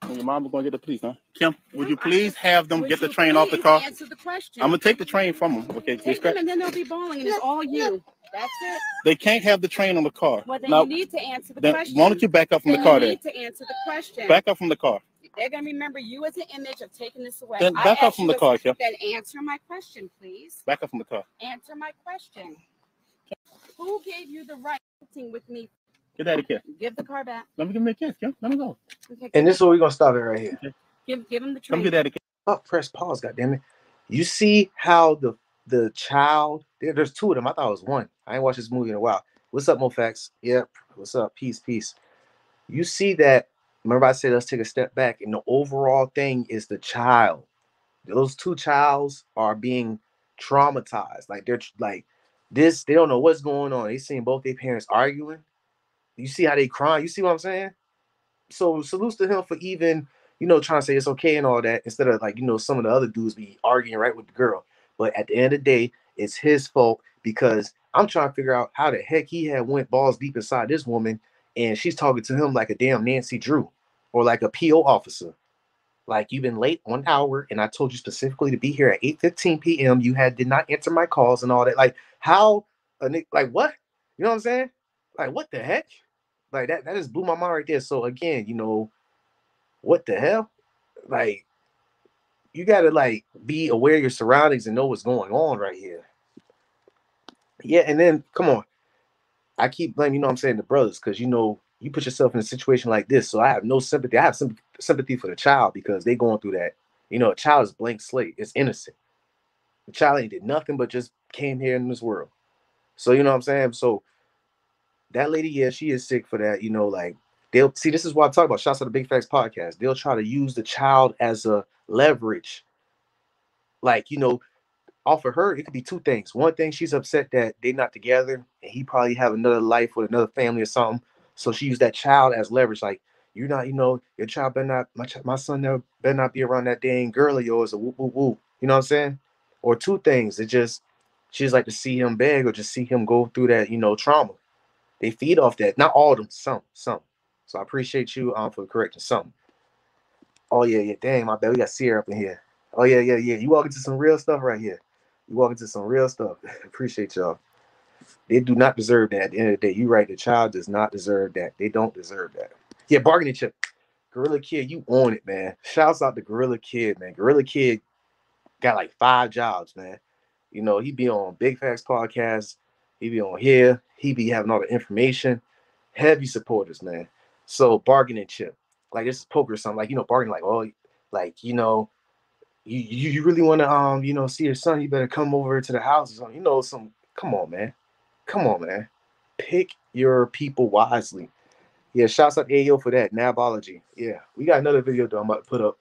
And your mom was gonna get the police, huh? Kim, would you please have them Would get the you train off the please car? Answer the question. I'm gonna take the train from them. Okay, Take them and then they'll be bowling and it's all you. That's it. they can't have the train on the car. Well, then Now, you need to answer the then question. why don't you back up from the Then car you then? need to answer the question. Back up from the car. They're gonna remember you as an image of taking this away. Then I back up asked from you the a- car, Kim. Then answer my question, please. Back up from the car. Answer my question. Who gave you the right to with me? Get daddy kiss. Give the car back. Let me give him a kiss, Kim. Let me go. Okay, And this is where we're gonna stop it right here. give give him the Come train. get daddy kiss. Oh, press pause, goddamn it. You see how the the child there, there's two of them. I thought it was one. I ain't watched this movie in a while. What's up, Mofax? Yep. What's up? Peace, peace. You see that? Remember, I said let's take a step back, and the overall thing is the child. Those two childs are being traumatized. Like they're like this. They don't know what's going on. They seeing both their parents arguing. You see how they crying. You see what I'm saying? So salutes to him for even you know, trying to say it's okay and all that instead of like, you know, some of the other dudes be arguing right with the girl. But at the end of the day, it's his fault because I'm trying to figure out how the heck he had went balls deep inside this woman and she's talking to him like a damn Nancy Drew or like a PO officer. Like you've been late one hour and I told you specifically to be here at 8:15 p.m. You had did not answer my calls and all that. Like how a like what? You know what I'm saying? Like what the heck? Like that that just blew my mind right there. So again, you know, what the hell? Like, you gotta like be aware of your surroundings and know what's going on right here. Yeah, and then come on. I keep blaming, you know I'm saying, the brothers, because you know, you put yourself in a situation like this. So I have no sympathy. I have some sympathy for the child because they going through that. You know, a child is blank slate, it's innocent. The child ain't did nothing but just came here in this world. So you know what I'm saying? So that lady, yeah, she is sick for that, you know, like they'll see this is why I'm talking about. Shots of the Big Facts podcast. They'll try to use the child as a leverage. Like, you know, off of her, it could be two things. One thing, she's upset that they're not together and he probably have another life with another family or something. So she used that child as leverage. Like, you're not, you know, your child better not, my, ch- my son never better not be around that dang girl of yours or whoop, whoop, whoop. You know what I'm saying? Or two things. It just, she's like to see him beg or just see him go through that, you know, trauma. They feed off that. Not all of them, some, some. So I appreciate you um for correcting something. Oh yeah, yeah. Dang, my bad. We got Sierra up in here. Oh yeah, yeah, yeah. You walk into some real stuff right here. You walk into some real stuff. appreciate y'all. They do not deserve that. At the end of the day, you right. The child does not deserve that. They don't deserve that. Yeah, bargaining chip. Gorilla Kid, you own it, man. Shouts out to Gorilla Kid, man. Gorilla Kid got like five jobs, man. You know, he be on Big Facts podcast. He be on here. He be having all the information. Heavy supporters, man. So bargaining chip, like this is poker something. Like you know, bargaining like oh, like you know, you you, really want to um you know see your son, you better come over to the house or something. You know, some come on, man, come on, man. Pick your people wisely. Yeah, shouts out Ayo for that nabology. Yeah, we got another video that I'm about to put up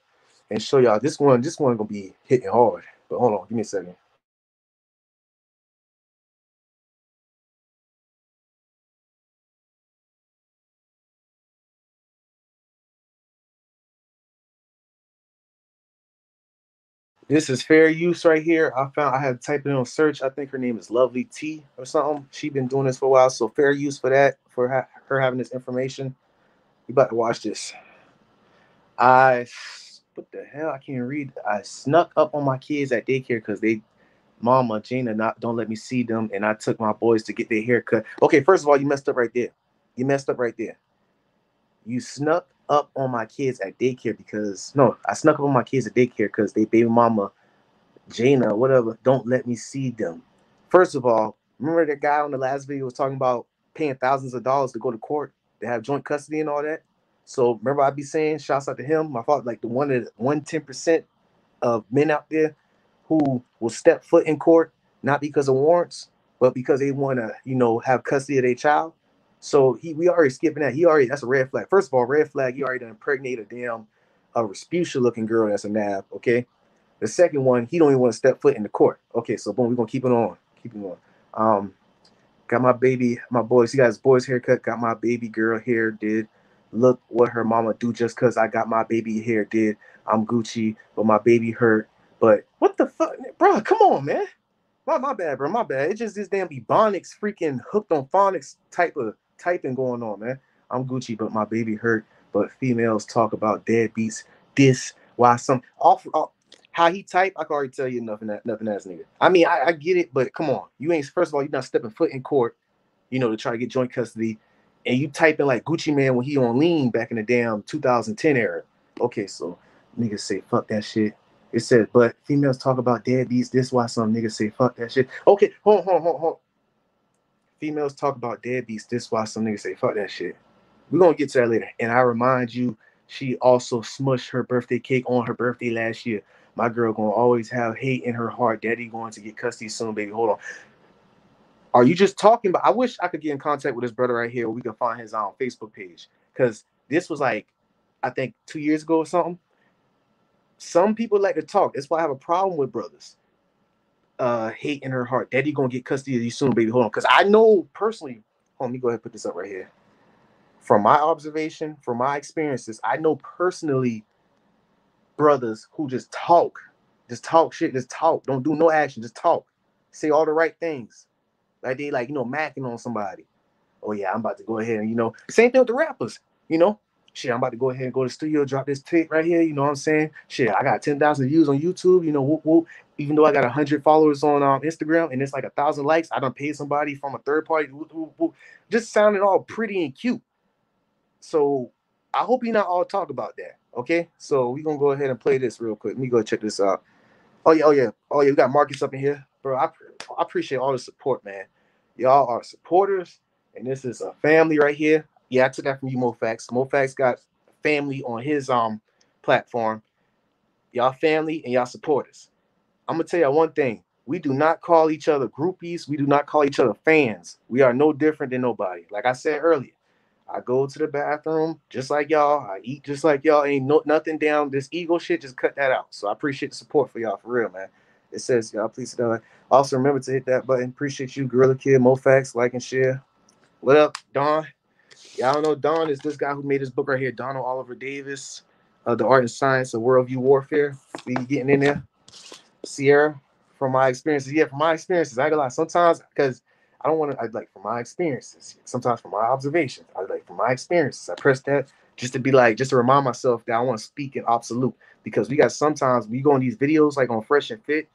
and show y'all. This one, this one gonna be hitting hard. But hold on, give me a second. This is fair use right here. I found I had to type it in on search. I think her name is Lovely T or something. She been doing this for a while, so fair use for that for ha- her having this information. You about to watch this. I what the hell? I can't read. I snuck up on my kids at daycare because they, Mama Gina, not don't let me see them, and I took my boys to get their hair cut. Okay, first of all, you messed up right there. You messed up right there. You snuck up on my kids at daycare because no, I snuck up on my kids at daycare because they baby mama, Jana, whatever, don't let me see them. First of all, remember that guy on the last video was talking about paying thousands of dollars to go to court to have joint custody and all that. So remember I'd be saying, shouts out to him. My fault, like the one of one ten percent of men out there who will step foot in court not because of warrants, but because they want to, you know, have custody of their child. So he, we already skipping that. He already that's a red flag. First of all, red flag. He already done impregnate a damn a Respucia looking girl that's a nab. Okay. The second one, he don't even want to step foot in the court. Okay, so boom, we're gonna keep it on. Keep it on. Um, got my baby, my boys. He got his boys haircut. Got my baby girl hair did. Look what her mama do just cause I got my baby hair did. I'm Gucci, but my baby hurt. But what the fuck, bro? Come on, man. My, my bad, bro. My bad. It's just this damn Ebonics freaking hooked on phonics type of typing going on, man. I'm Gucci, but my baby hurt. But females talk about deadbeats. This why some off, off how he type. I can already tell you nothing. That nothing ass nigga. I mean, I, I get it, but come on, you ain't. First of all, you're not stepping foot in court. You know to try to get joint custody, and you typing like Gucci Mane when he on lean back in the damn 2010 era. Okay, so niggas say fuck that shit. It says, but females talk about deadbeats. This why some niggas say fuck that shit. Okay, hold, hold, hold, hold. Females talk about deadbeats. This why some niggas say fuck that shit. We're gonna get to that later. And I remind you, she also smushed her birthday cake on her birthday last year. My girl gonna always have hate in her heart. Daddy going to get custody soon, baby. Hold on. Are you just talking about? I wish I could get in contact with this brother right here. We can find his um Facebook page because this was like, I think two years ago or something. Some people like to talk. That's why I have a problem with brothers. Uh, hate in her heart. Daddy gonna get custody of you soon, baby. Hold on, because I know personally. Hold on, let me go ahead and put this up right here. From my observation, from my experiences, I know personally brothers who just talk, just talk shit, just talk, don't do no action, just talk, say all the right things, like they like you know macking on somebody. Oh yeah, I'm about to go ahead and you know same thing with the rappers, you know. Shit, I'm about to go ahead and go to the studio, drop this tape right here. You know what I'm saying? Shit, I got 10,000 views on YouTube. You know, whoop, whoop. even though I got 100 followers on um, Instagram and it's like a thousand likes, I don't pay somebody from a third party. Whoop, whoop, whoop. Just sounding all pretty and cute. So I hope you not all talk about that. Okay, so we're gonna go ahead and play this real quick. Let me go check this out. Oh yeah, oh yeah, oh yeah. We got Marcus up in here, bro. I, I appreciate all the support, man. Y'all are supporters, and this is a family right here. Yeah, I took that from you, Mofax. Mofax got family on his um platform. Y'all family and y'all supporters. I'm gonna tell y'all one thing. We do not call each other groupies. We do not call each other fans. We are no different than nobody. Like I said earlier, I go to the bathroom just like y'all. I eat just like y'all. Ain't no nothing down. This ego shit, just cut that out. So I appreciate the support for y'all for real, man. It says y'all please uh, also remember to hit that button. Appreciate you, Gorilla Kid, Mofax, like and share. What up, Don? Y'all know Don is this guy who made this book right here, Donald Oliver Davis, uh, The Art and Science of Worldview Warfare. We getting in there. Sierra, from my experiences, yeah, from my experiences, I got a lot. Sometimes because I don't want to. Like from my experiences. Sometimes from my observations, I like from my experiences. I press that just to be like, just to remind myself that I want to speak in absolute because we got sometimes we go on these videos like on Fresh and Fit,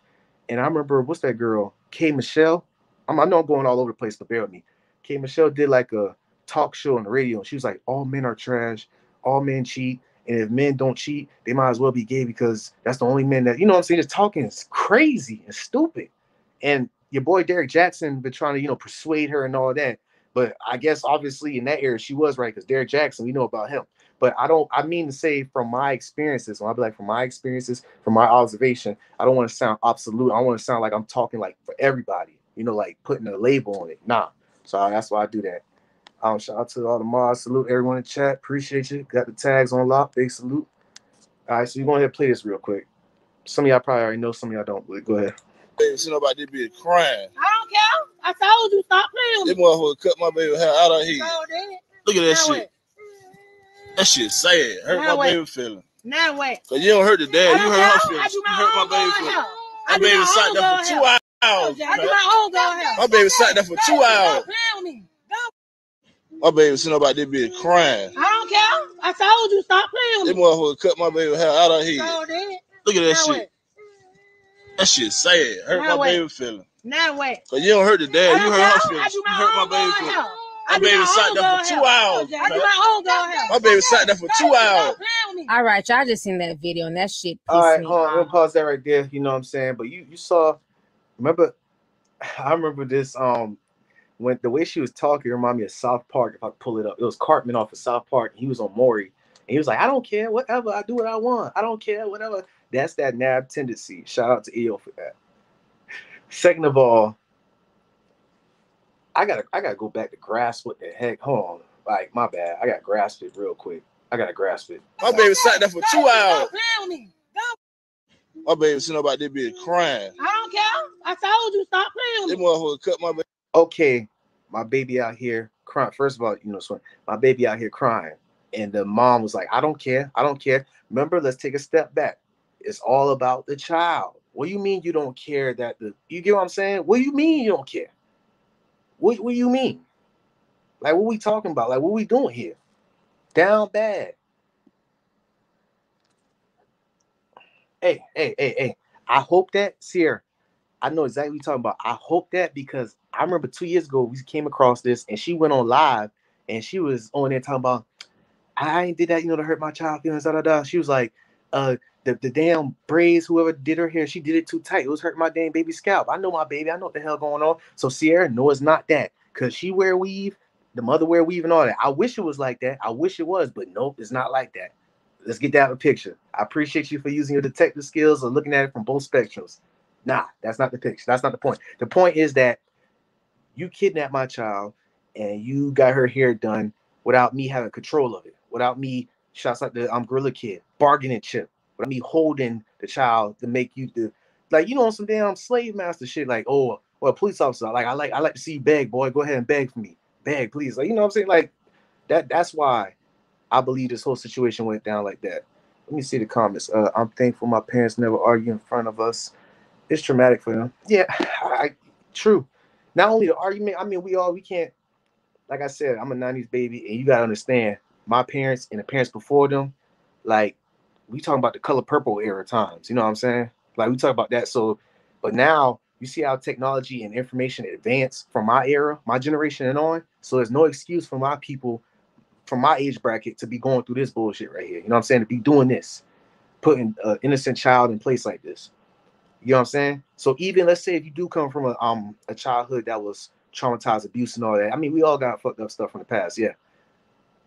and I remember what's that girl, K Michelle. I'm, I know I'm going all over the place, but bear with me. K Michelle did like a talk show on the radio, and she was like, "All men are trash. All men cheat." And if men don't cheat, they might as well be gay because that's the only men that you know what I'm saying. Just talking is crazy and stupid. And your boy Derek Jackson been trying to, you know, persuade her and all that. But I guess obviously in that era she was right because Derek Jackson, we know about him. But I don't I mean to say from my experiences, when I be like from my experiences, from my observation, I don't want to sound absolute. I want to sound like I'm talking like for everybody, you know, like putting a label on it. Nah. So that's why I do that. Um, shout out to all the mods. Salute everyone in chat. Appreciate you. Got the tags on lock. Big salute. All right, so you go ahead and play this real quick. Some of y'all probably already know, some of y'all don't. But go ahead. Baby, see nobody be crying. I don't care. I told you stop playing This with me. motherfucker cut my baby hair out of here. Look at that now shit. what? That shit sad. Hurt Now my what? baby feeling. Now what? Cause you don't hurt the dad, you hurt her care. I feelings. You hurt my baby going feelings. hell. I My baby sat there for two hours. I do my own going hell. My baby sat there for two hours. Stop playing with me. My baby see nobody be crying. I don't care. I told you stop playing with me. That motherfucker cut my baby hair out of here. Look at that now shit. what? That shit sad. Hurt Now my what? baby feeling. Now what? Cause you don't hurt the dad, you hurt her care. Feelings. You my hurt my baby going feelings. hell. My I do baby my sat there for two hours. I do my own going hell. My baby sat there for two hours. Stop playing with me. All right, y'all just seen that video and that shit All right, me hold on. We'll pause that right there. You know what I'm saying? But you you saw, remember, I remember this um when the way she was talking reminded me of South Park. If I pull it up, it was Cartman off of South Park. And he was on Maury, and he was like, "I don't care, whatever. I do what I want. I don't care, whatever." That's that nab tendency. Shout out to Ayo for that. Second of all, I gotta I gotta go back to grasp what the heck. Hold on, like my bad. I gotta grasp it real quick. I gotta grasp it. My baby sat there for two hours. Stop playing with me. My baby see nobody be crying. I don't care. I told you stop playing This with me. motherfucker cut my baby. Okay, my baby out here crying. First of all, you know, so my baby out here crying. And the mom was like, I don't care. I don't care. Remember, let's take a step back. It's all about the child. What do you mean you don't care that the you get what I'm saying? What do you mean you don't care? What what do you mean? Like what we talking about? Like what we doing here? Down bad. Hey, hey, hey, hey. I hope that Sierra, I know exactly what you're talking about. I hope that because I remember two years ago we came across this and she went on live and she was on there talking about I ain't did that, you know, to hurt my child feelings. Da, da, da. She was like, uh, the, the damn braids, whoever did her hair, she did it too tight. It was hurting my damn baby scalp. I know my baby. I know what the hell going on. So Sierra, no, it's not that. Cause she wear weave, the mother wear weave and all that. I wish it was like that. I wish it was, but nope, it's not like that. Let's get that picture. I appreciate you for using your detective skills or looking at it from both spectrums. Nah, that's not the picture. That's not the point. The point is that you kidnapped my child and you got her hair done without me having control of it, without me shots like the I'm gorilla kid, bargaining chip, without me holding the child to make you the like you know some damn slave master shit, like, oh, well, police officer, like I like I like to see you beg, boy. Go ahead and beg for me. Beg, please. Like, you know what I'm saying? Like that that's why I believe this whole situation went down like that. Let me see the comments. Uh, I'm thankful my parents never argue in front of us. It's traumatic for them. Yeah, I, true. Not only the argument, I mean, we all we can't. Like I said, I'm a '90s baby, and you gotta understand, my parents and the parents before them, like we talking about the color purple era times. You know what I'm saying? Like we talk about that. So, but now you see how technology and information advance from my era, my generation, and on. So there's no excuse for my people from my age bracket to be going through this bullshit right here. You know what I'm saying? To be doing this, putting an innocent child in place like this. You know what I'm saying? So even let's say if you do come from a um a childhood that was traumatized, abuse, and all that. I mean, we all got fucked up stuff from the past, yeah.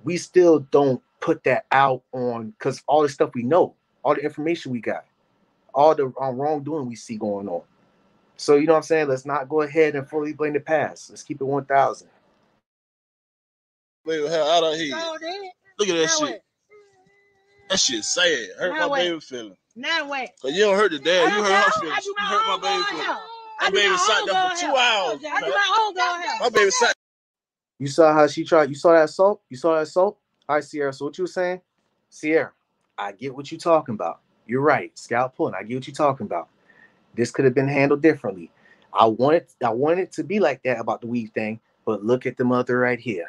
We still don't put that out on because all the stuff we know, all the information we got, all the um, wrongdoing we see going on. So you know what I'm saying? Let's not go ahead and fully blame the past. Let's keep it 1,000. Baby hair out of here. Look at that now shit. what? That shit sad. Hurt Now my what? baby feeling. Now what? Cause you don't hurt the dad. You hurt her know. I do You my hurt my baby girl My baby sat there for two hours. I do my own girl hair. My baby sat. You saw how she tried. You saw that assault. You saw that assault. All right, Sierra. So what you were saying, Sierra? I get what you're talking about. You're right, Scout pulling. I get what you're talking about. This could have been handled differently. I wanted, I wanted it to be like that about the weed thing, but look at the mother right here.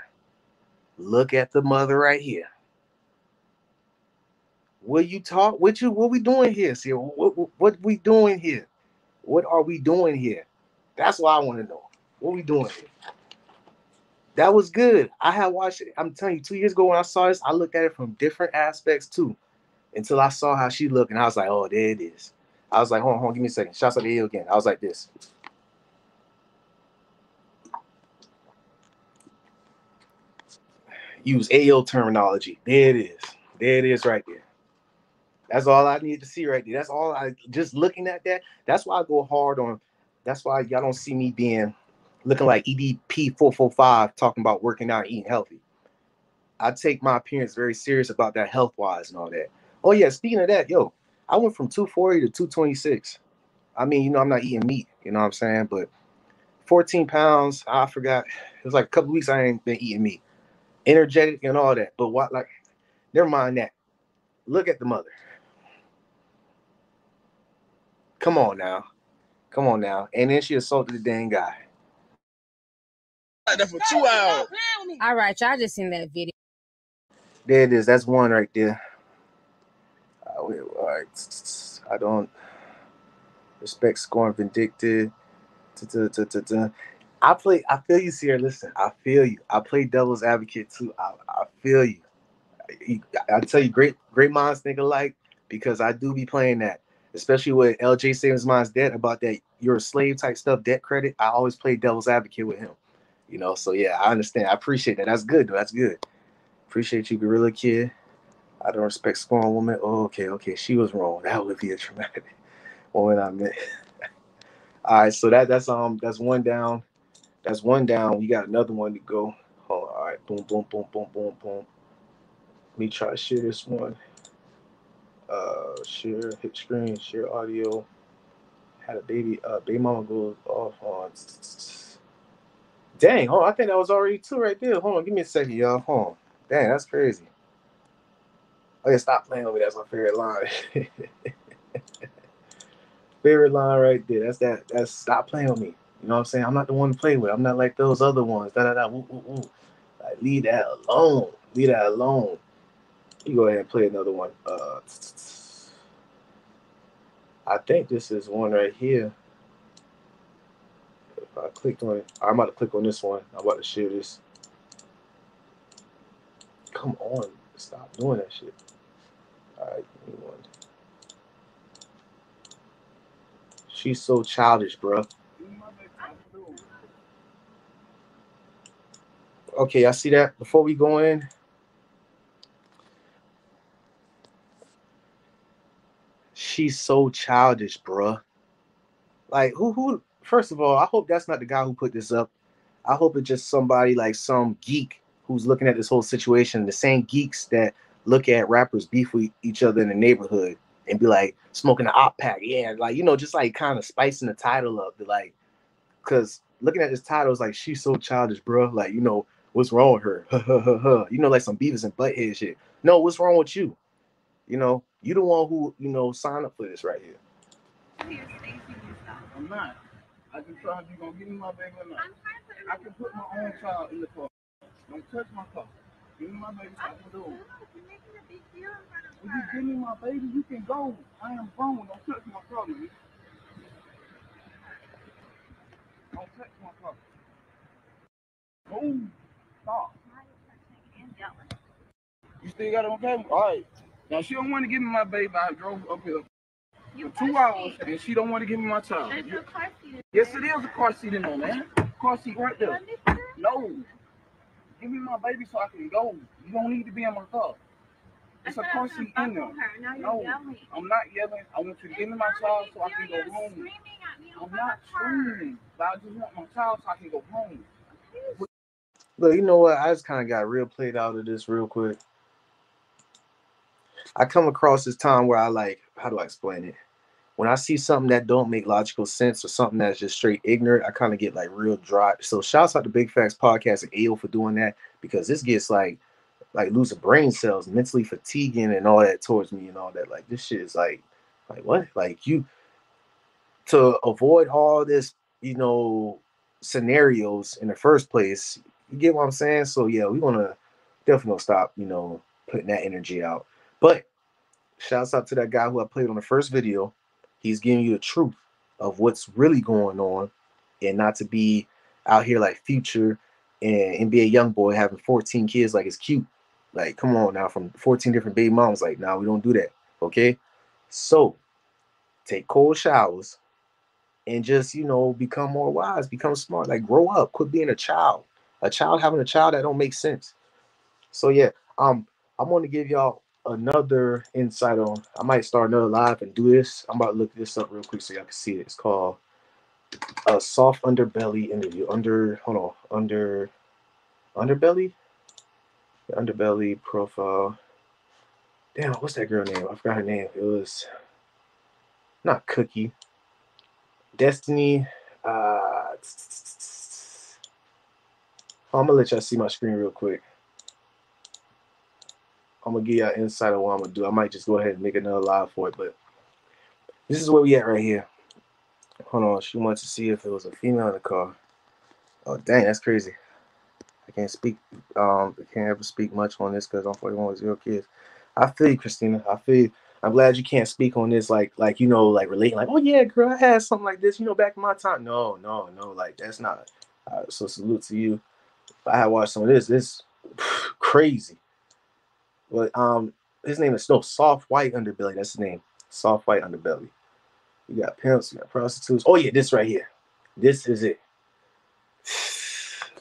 Look at the mother right here. What you talk? What you? What we doing here, Sierra? What, what, what we doing here? What are we doing here? That's what I want to know. What we doing here? That was good. I had watched it. I'm telling you, two years ago when I saw this, I looked at it from different aspects too, until I saw how she looked, and I was like, "Oh, there it is." I was like, "Hold on, hold on, give me a second. Shouts out to you again." I was like this. Use Ayo terminology. There it is. There it is, right there. That's all I need to see right there. That's all I just looking at that. That's why I go hard on. That's why y'all don't see me being looking like EDP 445 talking about working out eating healthy. I take my appearance very serious about that health wise and all that. Oh yeah, speaking of that, yo, I went from 240 to 226. I mean, you know, I'm not eating meat, you know what I'm saying? But 14 pounds, I forgot. It was like a couple weeks I ain't been eating meat. Energetic and all that. But what like never mind that. Look at the mother. Come on now. Come on now. And then she assaulted the dang guy. Sat there for two hours. All right, y'all just seen that video. There it is. That's one right there. Uh, wait, all right. I don't respect scoring vindictive. I play. I feel you, Sierra. Listen, I feel you. I play devil's advocate too. I, I feel you. You- I tell you, great, great minds think alike because I do be playing that, especially with LJ Savings Minds debt about that you're a slave type stuff, debt credit. I always play devil's advocate with him. You know, so yeah, I understand. I appreciate that. That's good. though. That's good. Appreciate you, Gorilla Kid. I don't respect scorn woman. Oh, okay, okay. She was wrong. That would be a traumatic woman I meant. All right, so that that's um that's one down. That's one down. We got another one to go. On. All right, boom, boom, boom, boom, boom, boom. Let me try to share this one. Uh, share, hit screen, share audio. Had a baby. Uh, baby mama goes off on. Dang, on. I think that was already two right there. Hold on, give me a second, y'all. Hold on. Dang, that's crazy. Oh yeah, stop playing with me. That's my favorite line. favorite line right there. That's that. That's stop playing with me. You know what I'm saying? I'm not the one to play with. I'm not like those other ones. Da da da. Woo, woo, woo. Like leave that alone. Leave that alone. You go ahead and play another one. Uh, I think this is one right here. If I clicked on it, I'm about to click on this one. I'm about to share this. Come on, stop doing that shit. All right, give me one. She's so childish, bro. Okay, I see that. Before we go in, she's so childish, bruh. Like, who, who? First of all, I hope that's not the guy who put this up. I hope it's just somebody like some geek who's looking at this whole situation. The same geeks that look at rappers beef with each other in the neighborhood and be like smoking an op pack, yeah, like you know, just like kind of spicing the title up, like, because looking at this title is like she's so childish, bro. Like, you know, what's wrong with her? you know, like some Beavis and Butthead shit. No, what's wrong with you? You know, you the one who you know signed up for this right here. I'm not. I can try if you gonna give me my baby or not. I can put my own child in the car. Don't touch my car. Give me my baby I can do it. If you give me my baby, you can go. I am grown. Don't touch my car, nigga. Don't touch my car. Move. Stop. You still got it on camera? All right. Now she don't want to give me my baby. I drove up here for two hours, and she don't want to give me my child. There's no car seat. Yes, it is a car seat in there, man. Car seat right there. No. Give me my baby so I can go. You don't need to be in my car. It's a car seat in there. No, yelling. I'm not yelling. I want you to give me my child so I can go You're home. screaming at me I'm not screaming, but I just want my child so I can go home. Look, you know what? I just kind of got real played out of this real quick. I come across this time where I like, how do I explain it? When I see something that don't make logical sense or something that's just straight ignorant, I kind of get like real dry. So shouts out to Big Facts Podcast and Ayo for doing that because this gets like like losing brain cells, mentally fatiguing and all that towards me and all that. Like this shit is like like what? Like you to avoid all this, you know, scenarios in the first place. You get what I'm saying? So yeah, we want to definitely stop, you know, putting that energy out. But shouts out to that guy who I played on the first video. He's giving you the truth of what's really going on, and not to be out here like Future and NBA YoungBoy having 14 kids like it's cute. Like, come on now, from 14 different baby moms. Like, now nah, we don't do that. Okay. So take cold showers and just you know become more wise, become smart, like grow up, quit being a child. A child having a child that don't make sense. So yeah, um, I'm gonna give y'all another insight on. I might start another live and do this. I'm about to look this up real quick so y'all can see it. It's called a soft underbelly interview. Under hold on, under underbelly, underbelly profile. Damn, what's that girl name? I forgot her name. It was not Cookie. Destiny. Uh, I'm gonna let y'all see my screen real quick. I'm gonna give y'all insight on what I'm gonna do. I might just go ahead and make another live for it, but this is where we at right here. Hold on, she wants to see if it was a female in the car. Oh dang, that's crazy. I can't speak. Um, I can't ever speak much on this because I'm 41 with zero kids. I feel you, Christina. I feel you. I'm glad you can't speak on this, like, like you know, like relating, like, oh yeah, girl, I had something like this, you know, back in my time. No, no, no, like that's not. Uh, so salute to you. I watched some of this. This crazy. But um, his name is no soft white underbelly. That's his name. Soft white underbelly. You got pimps, you got prostitutes. Oh yeah, this right here. This is it.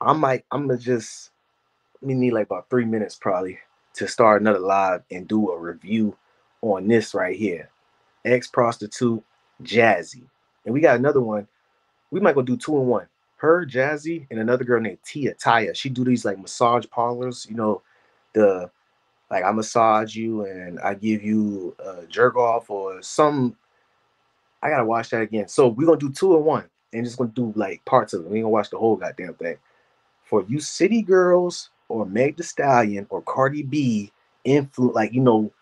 I might. I'm gonna just. We need like about three minutes probably to start another live and do a review on this right here. Ex prostitute Jazzy, and we got another one. We might go do two in one. Her, Jazzy, and another girl named Tia Taya. She do these like massage parlors. You know, the like I massage you and I give you a jerk off or some. I gotta watch that again. So we're gonna do two in one and just gonna do like parts of it. We ain't gonna watch the whole goddamn thing. For you city girls or Meg Thee Stallion or Cardi B, influ like you know,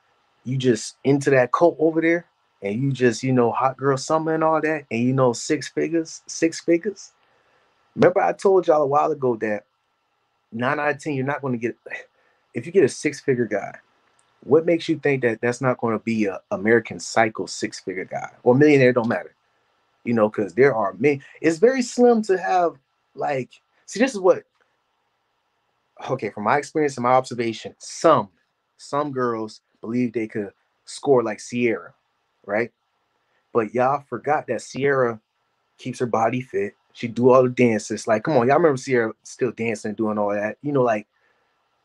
you just into that cult over there, and you just you know hot girl summer and all that, and you know six figures, six figures. Remember I told y'all a while ago that nine out of ten you're not gonna get if you get a six figure guy, what makes you think that that's not going to be a American Psycho six figure guy or millionaire? Don't matter, you know, because there are many. It's very slim to have like. See, this is what. Okay, from my experience and my observation, some some girls believe they could score like Ciara, right? But y'all forgot that Ciara keeps her body fit. She do all the dances. Like, come on, y'all remember Ciara still dancing, doing all that. You know, like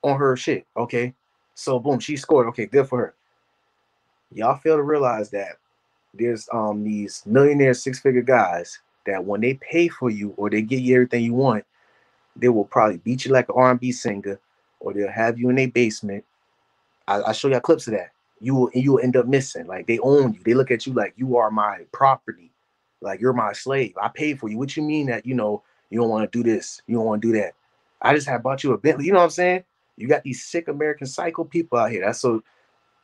on her shit. Okay, so boom, she scored. Okay, good for her. Y'all fail to realize that there's um these millionaire six figure guys that when they pay for you or they get you everything you want, they will probably beat you like an R&B singer, or they'll have you in their basement. I, I show y'all clips of that. You will you will end up missing. Like they own you. They look at you like you are my property. Like you're my slave. I paid for you. What you mean that you know you don't want to do this? You don't want to do that. I just have bought you a Bentley. You know what I'm saying? You got these sick American psycho people out here. That's so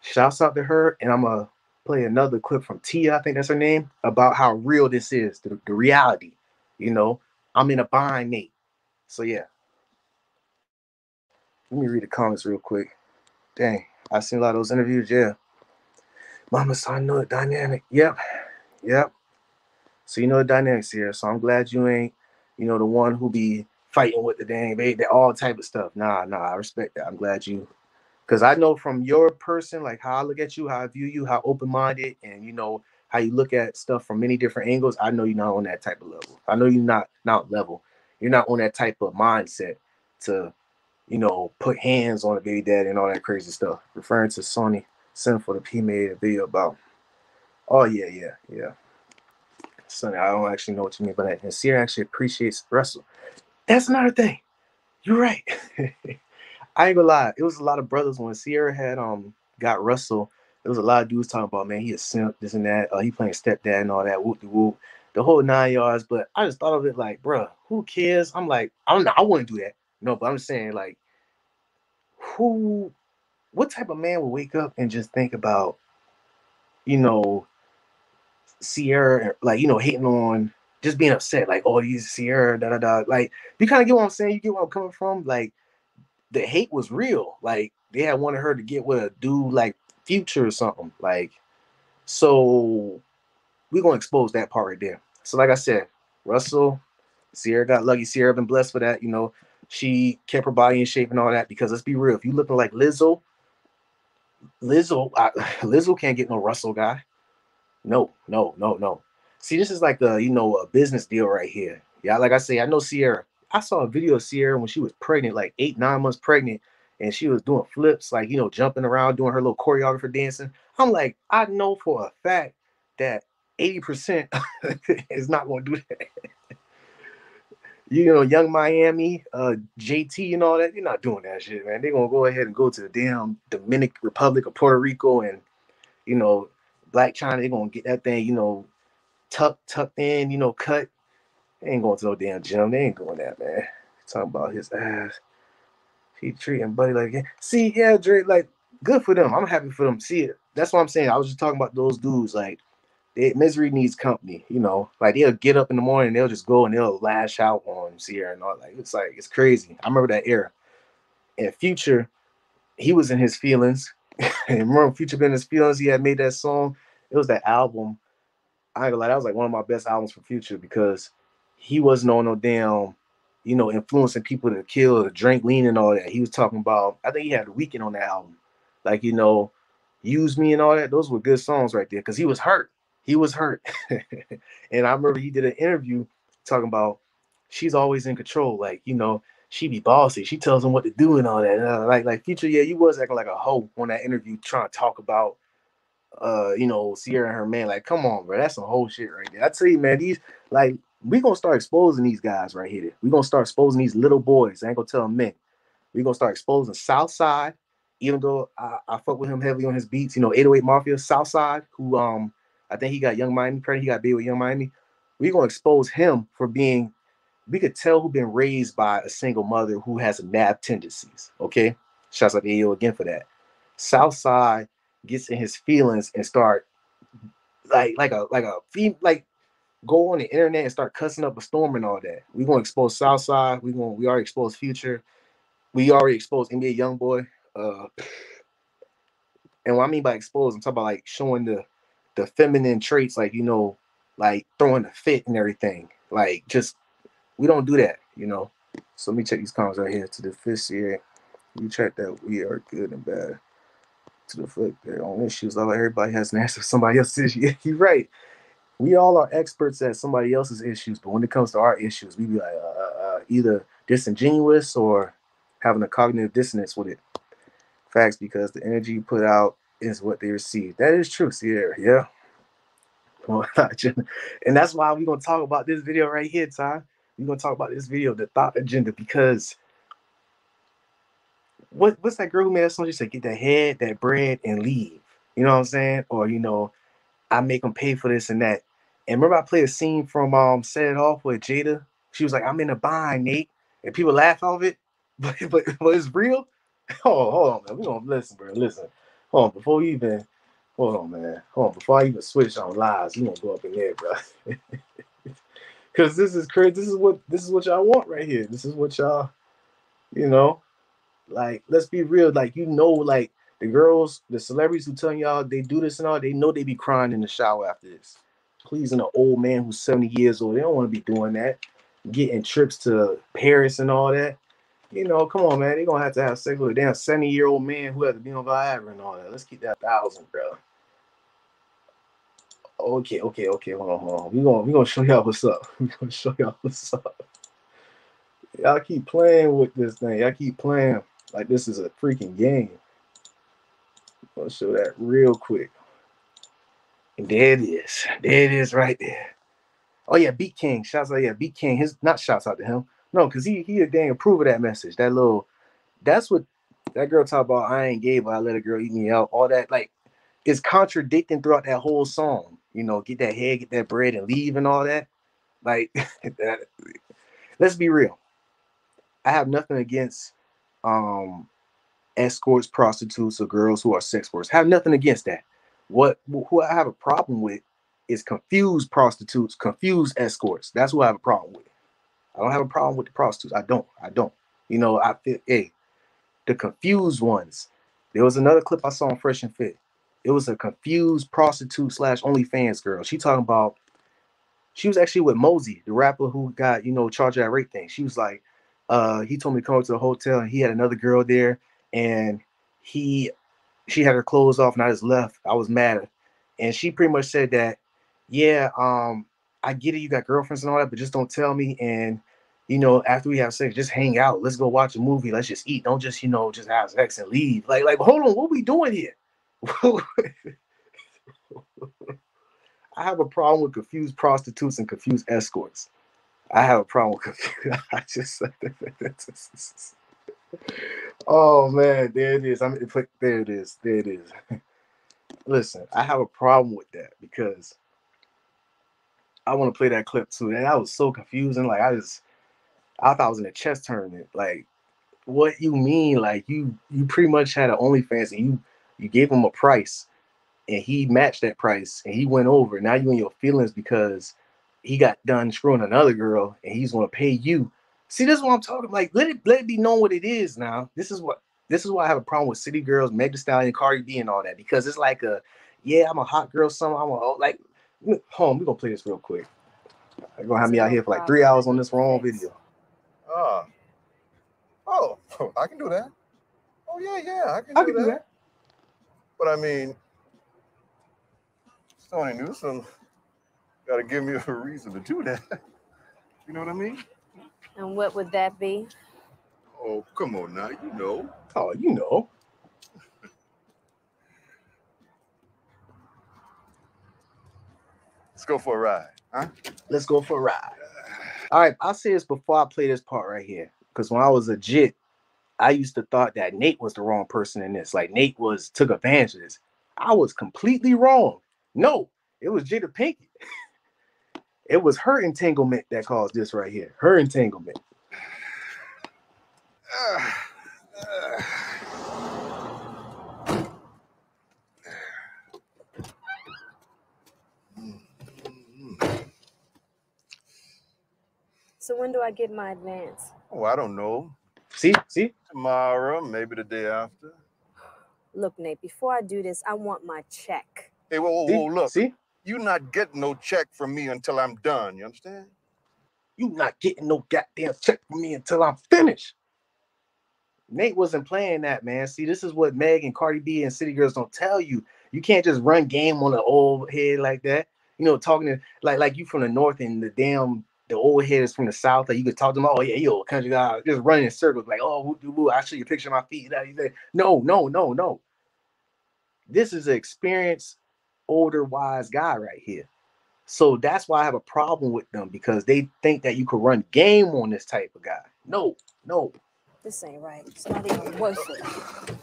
shouts out to her. And I'm gonna play another clip from Tia, I think that's her name, about how real this is, the, the reality. You know, I'm in a bind, Nate. So yeah. Let me read the comments real quick. Dang, I've seen a lot of those interviews. Yeah. Mama, so I know the dynamic. Yep. Yep. So you know the dynamics here. So I'm glad you ain't, you know, the one who be fighting with the dang baby, all type of stuff. Nah, nah, I respect that. I'm glad you because I know from your person, like how I look at you, how I view you, how open-minded, and you know how you look at stuff from many different angles. I know you're not on that type of level. I know you're not not level. You're not on that type of mindset to, you know, put hands on a baby daddy and all that crazy stuff. Referring to Sony Sinful that he made a video about. Oh yeah, yeah, yeah. Sonny, I don't actually know what you mean by that. And Ciara actually appreciates Russell. That's another thing. You're right. I ain't gonna lie. It was a lot of brothers when Ciara had um got Russell. There was a lot of dudes talking about man, he a simp, this and that. Uh, he playing stepdad and all that. Whoop de whoop, the whole nine yards. But I just thought of it like, bruh, who cares? I'm like, I don't know. I wouldn't do that. No, but I'm saying like, who, what type of man would wake up and just think about, you know, Ciara like you know, hating on, just being upset, like, oh, these Ciara, da da da. Like, you kind of get what I'm saying. You get where I'm coming from, like the hate was real. Like they had wanted her to get with a dude like Future or something. Like, so we're gonna expose that part right there. So, like I said, Russell, Ciara got lucky. Ciara been blessed for that. You know, she kept her body in shape and all that. Because let's be real, if you looking like Lizzo, Lizzo, I, Lizzo can't get no Russell guy. No, no, no, no. See, this is like a you know a business deal right here. Yeah, like I say, I know Sierra. I saw a video of Ciara when she was pregnant, like eight, nine months pregnant, and she was doing flips, like you know, jumping around, doing her little choreographer dancing. I'm like, I know for a fact that 80% is not gonna do that. you know, Yung Miami, uh, JT and all that, you're not doing that shit, man. They're gonna go ahead and go to the damn Dominican Republic of Puerto Rico and you know, Blac Chyna, they're gonna get that thing, you know, tucked, tucked in, you know, cut ain't going to no damn gym. They ain't doing that, man. Talking about his ass. He treating Buddy like see, yeah, Drake, like good for them. I'm happy for them. See. That's what I'm saying. I was just talking about those dudes. Like, they, misery needs company. You know, like they'll get up in the morning, they'll just go and they'll lash out on Ciara and all. Like it's like it's crazy. I remember that era. And Future, he was in his feelings. and remember Future been in his feelings. He had made that song. It was that album. I ain't gonna lie, that was like one of my best albums for Future because he wasn't on no damn, you know, influencing people to kill, to drink, lean, and all that. He was talking about. I think he had a Weeknd on that album, like you know, use me and all that. Those were good songs right there because he was hurt. He was hurt, and I remember he did an interview talking about she's always in control, like you know. She be bossy. She tells him what to do and all that. Uh, like, like future, yeah, you was acting like a hoe on that interview, trying to talk about uh, you know, Ciara and her man. Like, come on, bro, that's some whole shit right there. I tell you, man, these like we gonna start exposing these guys right here. we gonna start exposing these little boys. I ain't gonna tell them men. we gonna start exposing Southside, even though I, I fuck with him heavily on his beats, you know, 808 Mafia, Southside, who um I think he got Yung Miami credit, he got big with Yung Miami. we gonna expose him for being we could tell who been raised by a single mother who has nab tendencies. Okay. Shouts out to Ayo again for that. Southside gets in his feelings and start like like a like a like go on the internet and start cussing up a storm and all that. We're gonna expose Southside. We gonna we already exposed Future. We already exposed NBA YoungBoy. uh, and what I mean by exposed, I'm talking about like showing the the feminine traits, like you know, like throwing a fit and everything. Like just we don't do that, you know. So let me check these comments right here. To the fifth year, we check that we are good and bad. To the foot, their own issues. Like everybody has an answer for somebody else's issue. You're right. We all are experts at somebody else's issues, but when it comes to our issues, we be like uh, uh, uh, either disingenuous or having a cognitive dissonance with it. Facts, because the energy you put out is what they receive. That is true, Sierra. Yeah. And that's why we're gonna talk about this video right here, Ty. We're gonna talk about this video, the thought agenda, because what what's that girl who made that song? She said, "Get that head, that bread, and leave." You know what I'm saying? Or you know, I make them pay for this and that. And remember, I played a scene from um Set It Off with Jada. She was like, "I'm in a bind, Nate," and people laugh off it, but but, but it's real. Oh, hold on, man. We gonna listen, bro. Listen, hold on. Before you even, hold on, man. Hold on. Before I even switch on lives, you gonna go up in there, bro. Because this is crazy. This is what this is what y'all want right here. This is what y'all, you know, like. Let's be real. Like you know, like the girls, the celebrities who telling y'all they do this and all, they know they be crying in the shower after this. Pleasing an old man who's 70 years old. They don't want to be doing that. Getting trips to Paris and all that. You know, come on, man. They're gonna have to have sex with a damn 70 year old man who has to be on Viagra and all that. Let's keep that thousand, bro. Okay, okay, okay. Hold on, hold on. We gonna we gonna show y'all what's up. We gonna show y'all what's up. Y'all keep playing with this thing. Y'all keep playing like this is a freaking game. I'll show that real quick. And there it is. There it is right there. Oh yeah, Beat King. Shouts out, yeah, Beat King. His not shouts out to him. No, because he he a dang approve of that message. That little that's what that girl talk about. I ain't gay, but I let a girl eat me out. All that like is contradicting throughout that whole song. You know, get that head, get that bread, and leave and all that. Like that, let's be real. I have nothing against um escorts, prostitutes, or girls who are sex workers. have nothing against that. What who I have a problem with is confused prostitutes, confused escorts. That's who I have a problem with. I don't have a problem with the prostitutes. I don't. I don't. You know, I feel hey, the confused ones. There was another clip I saw on Fresh and Fit. It was a confused prostitute slash OnlyFans girl. She talking about she was actually with Mosey, the rapper who got, you know, charged that rape thing. She was like, uh, he told me to come to the hotel and he had another girl there and he she had her clothes off and I just left. I was mad. And she pretty much said that, yeah, um, I get it, you got girlfriends and all that, but just don't tell me. And you know, after we have sex, just hang out. Let's go watch a movie. Let's just eat. Don't just, you know, just have sex and leave. Like, like, hold on, what we doing here? I have a problem with confused prostitutes and confused escorts. I have a problem with confused. I just Oh man, there it is. I'm there it is. There it is. Listen, I have a problem with that because I want to play that clip too. And I was so confusing. Like I just I thought I was in a chess tournament. Like, what you mean? Like you you pretty much had an OnlyFans and you you gave him a price and he matched that price and he went over. Now you in your feelings because he got done screwing another girl and he's gonna pay you. See, this is what I'm talking. Like, let it let it be known what it is now. This is what this is why I have a problem with City Girls, Meg Thee Stallion, Cardi B, and all that because it's like a yeah, I'm a hot girl. Some I'm a oh, like. Home, we're gonna play this real quick. They're gonna have me out here for like three hours on this wrong video. Uh, oh, I can do that. Oh yeah, yeah, I can, I do, can that. do that. But I mean, Tony Newsom got to give me a reason to do that. you know what I mean? And what would that be? Oh, come on now, you know. Oh, you know. Let's go for a ride, huh? Let's go for a ride. All right, I'll say this before I play this part right here. Because when I was a jit, I used to thought that Nate was the wrong person in this. Like Nate was took advantage of this. I was completely wrong. No, it was Jada Pinkett. it was her entanglement that caused this right here. Her entanglement. So when do I get my advance? Oh, I don't know. See, see, Tomorrow, maybe the day after. Look, Nate, before I do this, I want my check. Hey, whoa, whoa, See? whoa, look. See? You're not getting no check from me until I'm done. You understand? You not getting no goddamn check from me until I'm finished. Nate wasn't playing that, man. See, this is what Meg and Cardi B and City Girls don't tell you. You can't just run game on the old head like that. You know, talking to like like you from the north and the damn the old head is from the south. Like you could talk to them, oh yeah, yo, country guy, just running in circles, like, oh, woo, woo, woo, I show you a picture of my feet. No, no, no, no. This is an experienced, older, wise guy right here. So that's why I have a problem with them because they think that you could run game on this type of guy. No, no. This ain't right. It's not even worth it.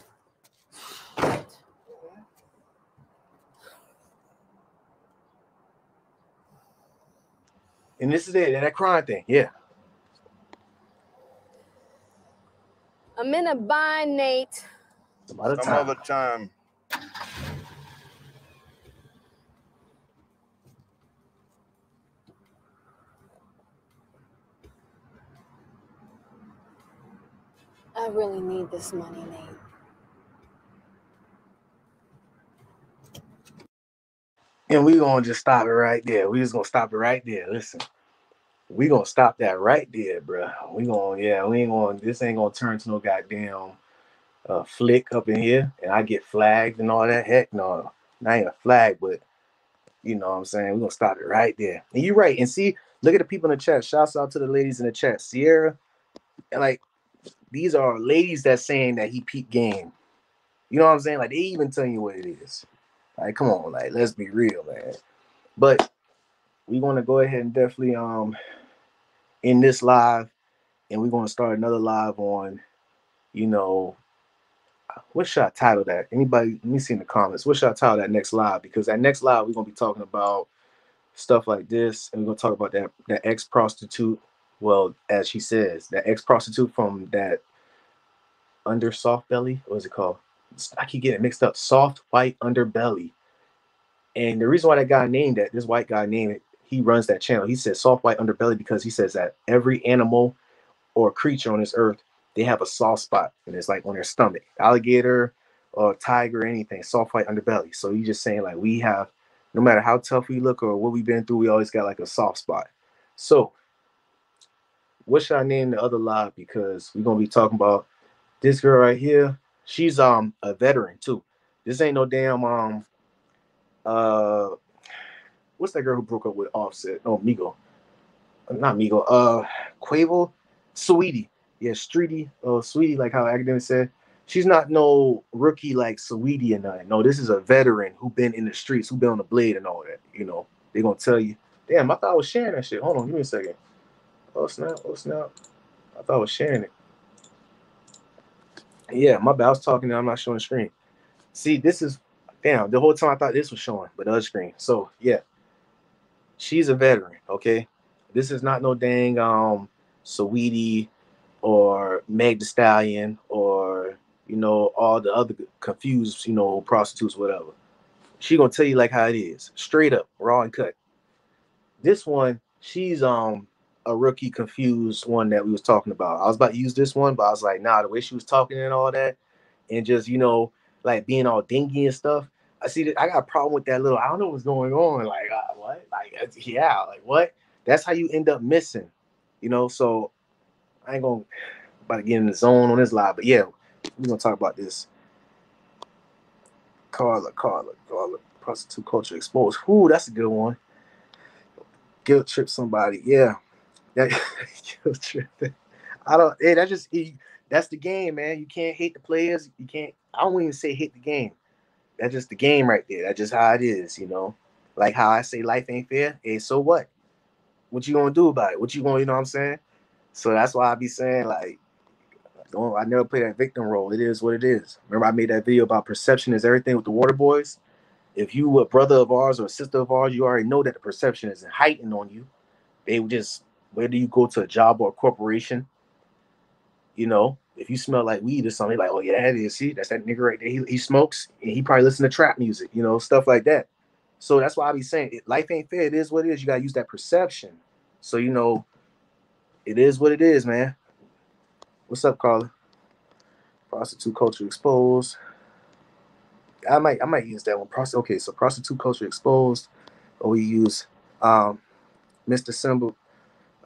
And this is it, that crime thing. Yeah. I'm in a bind, Nate. Some other Some time. other time. I really need this money, Nate. And we gonna just stop it right there. We just gonna stop it right there. Listen, we gonna stop that right there, bro. We gonna, yeah, we ain't gonna. This ain't gonna turn to no goddamn uh, flick up in here, and I get flagged and all that. Heck, no, not even a flag, but you know what I'm saying. We gonna stop it right there. And you're right. And see, look at the people in the chat. Shouts out to the ladies in the chat, Sierra, and like these are ladies that's saying that he peak game. You know what I'm saying? Like they even tell you what it is. Like, come on, like let's be real, man. But we want to go ahead and definitely um in this live, and we're gonna start another live on, you know, what should I title that? Anybody? Let me see in the comments. What should I title that next live? Because that next live we're gonna be talking about stuff like this, and we're gonna talk about that that ex prostitute. Well, as she says, that ex prostitute from that under soft belly. What is it called? I keep getting mixed up. Soft white underbelly. And the reason why that guy named that, this white guy named it, he runs that channel. He says soft white underbelly because he says that every animal or creature on this earth, they have a soft spot, and it's like on their stomach. Alligator or tiger, anything, soft white underbelly. So he's just saying like we have, no matter how tough we look or what we've been through, we always got like a soft spot. So what should I name the other live? Because we're gonna be talking about this girl right here. She's um a veteran too. This ain't no damn um uh what's that girl who broke up with Offset? No, Migo. Uh, Not Migo. Uh Quavo, Saweetie. Yeah, Streety, uh Saweetie, like how academic said. She's not no rookie like Saweetie and nothing. No, this is a veteran who been in the streets, who been on the blade and all that. You know, they gonna tell you. Damn, I thought I was sharing that shit. Hold on, give me a second. Oh snap, oh snap. I thought I was sharing it. Yeah, my bad. I was talking I'm not showing screen. See, this is damn. The whole time I thought this was showing, but the other screen. So yeah, she's a veteran. Okay, this is not no dang um Saweetie or Meg Thee Stallion or you know all the other confused you know prostitutes whatever. She gonna tell you like how it is, straight up, raw and cut. This one, she's um a rookie confused one that we was talking about. I was about to use this one, but I was like, nah, the way she was talking and all that, and just you know, like being all dingy and stuff. I see that I got a problem with that little. I don't know what's going on. Like uh, what? Like uh, yeah, like what? That's how you end up missing, you know. So I ain't gonna about to get in the zone on this live, but yeah, we're gonna talk about this. Carla, Carla, Carla, prostitute culture exposed. Ooh, that's a good one. Guilt trip somebody, yeah. That guilt trip. I don't. Hey, that just that's the game, man. You can't hate the players. You can't. I don't even say hate the game. That's just the game right there. That's just how it is, you know. Like how I say life ain't fair. Hey, so what? What you gonna do about it? What you gonna, you know what I'm saying? So that's why I be saying like, don't. I never play that victim role. It is what it is. Remember, I made that video about perception is everything with the Water Boys. If you a brother of ours or a sister of ours, you already know that the perception is heightened on you. They just whether you go to a job or a corporation, you know, if you smell like weed or something, like, oh yeah, that is see, that's that nigga right there. He, he smokes and he probably listen to trap music, you know, stuff like that. So that's why I be saying it, life ain't fair. It is what it is. You gotta use that perception. So you know, it is what it is, man. What's up, Carla? Prostitute culture exposed. I might I might use that one. Prosti- okay, so prostitute culture exposed, or we use um, Mr. Symbol.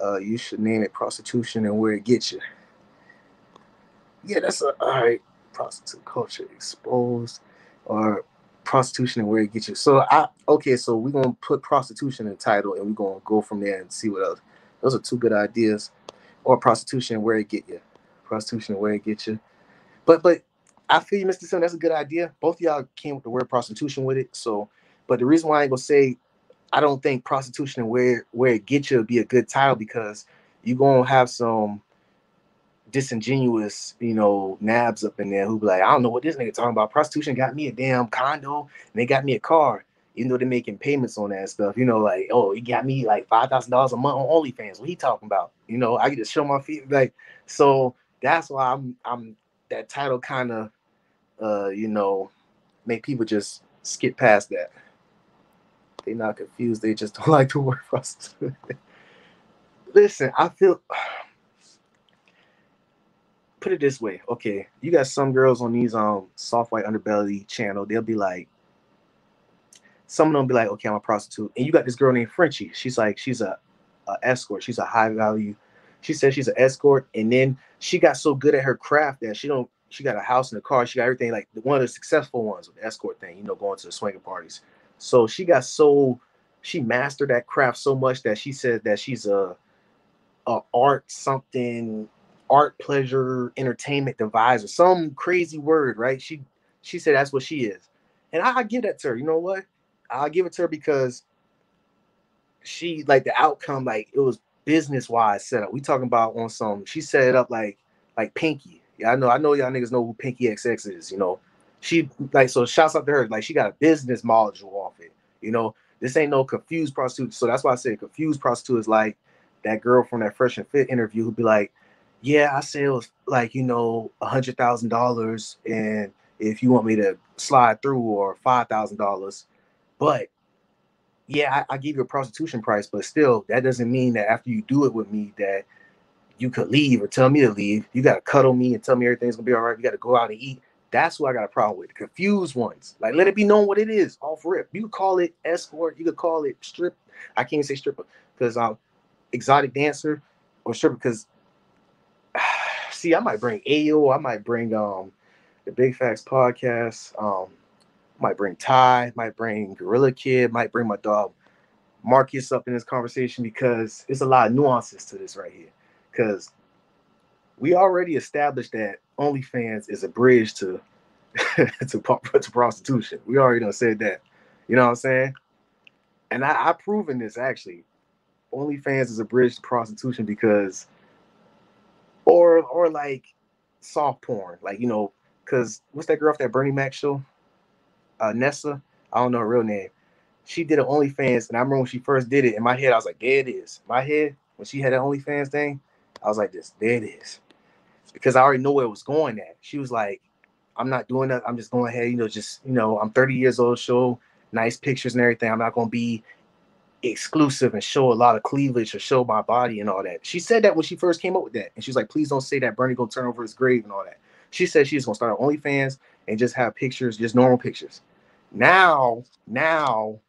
Uh, you should name it prostitution and where it gets you. Yeah, that's a, all right. Prostitute culture exposed, or prostitution and where it gets you. So I okay, so we're gonna put prostitution in the title and we're gonna go from there and see what else. Those are two good ideas. Or prostitution and where it get you. Prostitution and where it get you. But but I feel you, Mr. Sim, that's a good idea. Both y'all came with the word prostitution with it. So but the reason why I ain't gonna say I don't think prostitution and where where it gets you would be a good title because you're gonna have some disingenuous, you know, nabs up in there who be like, I don't know what this nigga talking about. Prostitution got me a damn condo and they got me a car, even though they're making payments on that stuff. You know, like, oh, he got me like five thousand dollars a month on OnlyFans. What he talking about? You know, I get to show my feet. Like, so that's why I'm I'm that title kind of uh, you know, make people just skip past that. They not confused, they just don't like the word prostitute. Listen, I feel put it this way. Okay, you got some girls on these um soft white underbelly channel. They'll be like, some of them be like, okay, I'm a prostitute, and you got this girl named Frenchie. She's like, she's a, a escort. She's a high value. She says she's an escort, and then she got so good at her craft that she don't. She got a house and a car. She got everything like one of the successful ones with the escort thing. You know, going to the swinger parties. So she got so she mastered that craft so much that she said that she's a a art something art pleasure entertainment device or some crazy word right? She she said that's what she is. And i, I give that to her. You know what? I'll give it to her because she like the outcome like it was business wise set up. We talking about on some she set it up like like pinky. Yeah i know i know y'all niggas know who pinky xx is you know she like so shouts out to her like she got a business module off it you know this ain't no confused prostitute so that's why i say confused prostitute is like that girl from that fresh and fit interview who'd be like yeah, I was like, you know, a hundred thousand dollars. And if you want me to slide through or five thousand dollars, but yeah, I, I give you a prostitution price, but still that doesn't mean that after you do it with me that you could leave or tell me to leave. You gotta cuddle me and tell me everything's gonna be all right. You gotta go out and eat. That's what I got a problem with. Confused ones. Like let it be known what it is off rip. You could call it escort, you could call it strip. I can't say stripper because I'm exotic dancer or stripper because see, I might bring Ayo, I might bring um the Big Facts podcast, um, might bring Ty, might bring Gorilla Kid, might bring my dog Marcus up in this conversation because it's a lot of nuances to this right here. Because we already established that OnlyFans is a bridge to to, to prostitution. We already done said that. You know what I'm saying? And I, I've proven this actually. OnlyFans is a bridge to prostitution because or or like soft porn, like you know, because what's that girl off that Bernie Mac show? Uh, Nessa, I don't know her real name. She did an OnlyFans, and I remember when she first did it. In my head, I was like, "There it is." My head, when she had an OnlyFans thing, I was like, "This, there it is," because I already know where it was going at. She was like, "I'm not doing that. I'm just going ahead, you know, just you know, I'm 30 years old, show nice pictures and everything. I'm not gonna be exclusive and show a lot of cleavage or show my body and all that. She said that when she first came up with that. And she's like, please don't say that Bernie gonna turn over his grave and all that. She said she's gonna start OnlyFans and just have pictures, just normal pictures. Now, now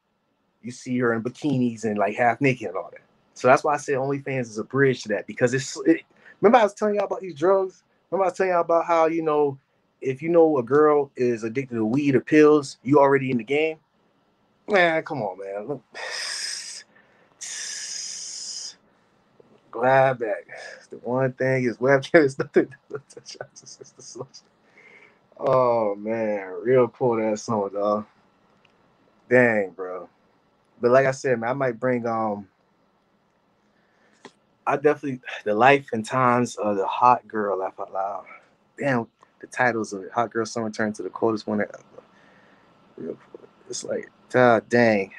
you see her in bikinis and like half naked and all that. So that's why I say OnlyFans is a bridge to that because it's it, remember I was telling y'all about these drugs. Remember I was telling y'all about how you know if you know a girl is addicted to weed or pills, you already in the game. Man, come on, man. Look. glad back. The one thing is webcam is nothing. oh man, real cool that song, dog. Dang, bro. But like I said, man, I might bring um I definitely the life and times of the hot girl laugh out loud. Damn, the titles of it. Hot Girl Summer turned to the coldest winter. It's like, god dang.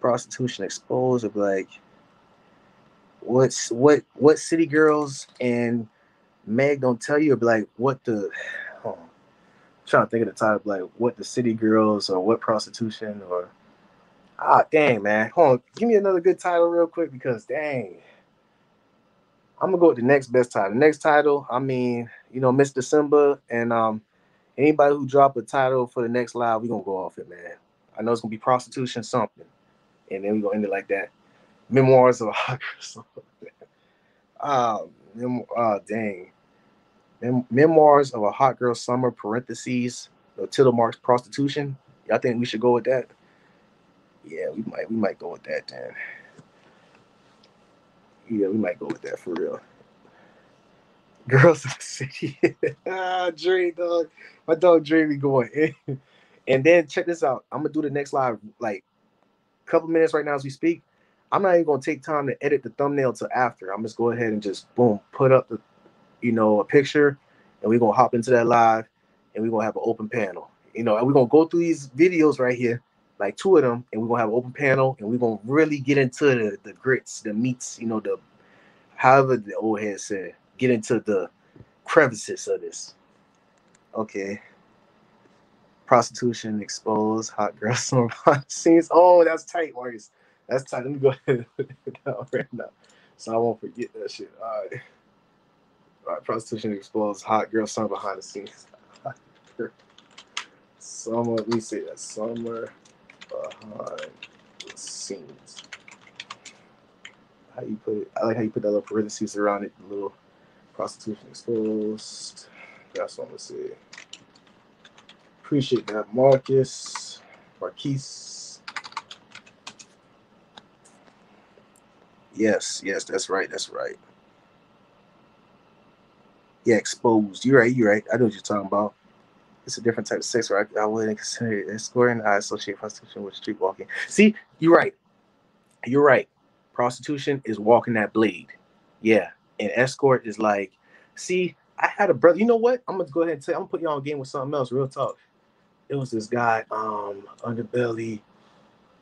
Prostitution exposed of like what's what what city girls and Meg don't tell you, be like what the oh, I'm trying to think of the title, like what the city girls or what prostitution or ah dang man. Hold on, give me another good title real quick because dang. I'm gonna go with the next best title. The next title, I mean, you know, Mr. December and um Anybody who drop a title for the next live, we're gonna go off it, man. I know it's gonna be prostitution something, and then we're gonna end it like that. Memoirs of a hot girl. Ah, mem- ah, dang. Mem- memoirs of a hot girl summer. Parentheses. The title marks prostitution. Y'all think we should go with that? Yeah, we might. We might go with that then. Yeah, we might go with that for real. Girls in the city. ah, Dream dog. My dog Dre be going. And then check this out. I'm gonna do the next live like a couple minutes right now as we speak. I'm not even gonna take time to edit the thumbnail till after. I'm just go ahead and just boom, put up the you know a picture, and we're gonna hop into that live, and we're gonna have an open panel. You know, and we're gonna go through these videos right here, like two of them, and we're gonna have an open panel, and we're gonna really get into the the grits, the meats, you know, the however the old head said, get into the crevices of this. Okay. Prostitution exposed, hot girl summer behind the scenes. Oh, that's tight, Marcus. That's tight. Let me go ahead and right now. So I won't forget that shit. All right. All right, prostitution exposed, hot girl summer behind the scenes. summer, let me say that. Summer behind the scenes. How you put it? I like how you put that little parentheses around it, the little prostitution exposed. That's what I'm gonna say. Appreciate that, Marcus, Marquise. Yes, yes, that's right, that's right. Yeah, exposed. You're right, you're right. I know what you're talking about. It's a different type of sex where I, I wouldn't consider it escorting. I associate prostitution with street walking. See, you're right. You're right. Prostitution is walking that blade. Yeah. And escort is like, see, I had a brother. You know what? I'm gonna go ahead and say I'm gonna put you on game with something else, real talk. It was this guy, um, underbelly,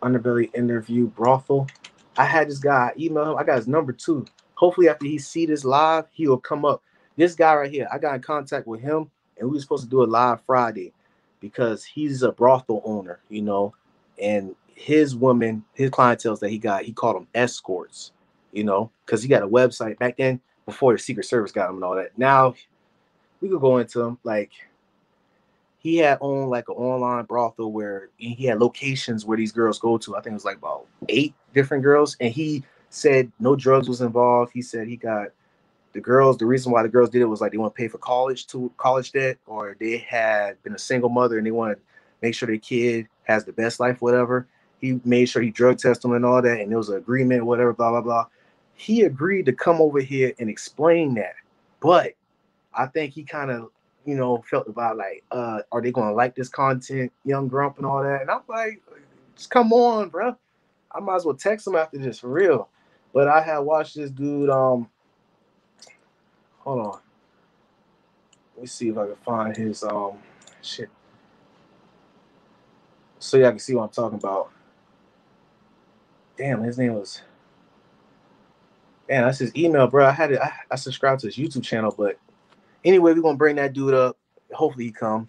underbelly interview brothel. I had this guy email him. I got his number too. Hopefully, after he see this live, he will come up. This guy right here, I got in contact with him, and we were supposed to do it live Friday because he's a brothel owner, you know, and his woman, his clientele that he got, he called them escorts, you know, because he got a website back then before the Secret Service got him and all that. Now we could go into him like he had owned like an online brothel where he had locations where these girls go to. I think it was like about eight different girls, and he said no drugs was involved. He said he got the girls. The reason why the girls did it was like they want to pay for college to college debt, or they had been a single mother and they want to make sure their kid has the best life, whatever. He made sure he drug tested them and all that, and there was an agreement, whatever, blah blah blah. He agreed to come over here and explain that, but I think he kind of, you know, felt about like, uh, are they gonna like this content, young grump and all that? And I'm like, just come on, bro. I might as well text him after this for real. But I had watched this dude. Um, hold on. Let me see if I can find his um shit. So y'all can see what I'm talking about. Damn, his name was. Damn, that's his email, bro. I had it. I, I subscribed to his YouTube channel, but anyway, we're gonna bring that dude up. Hopefully he come.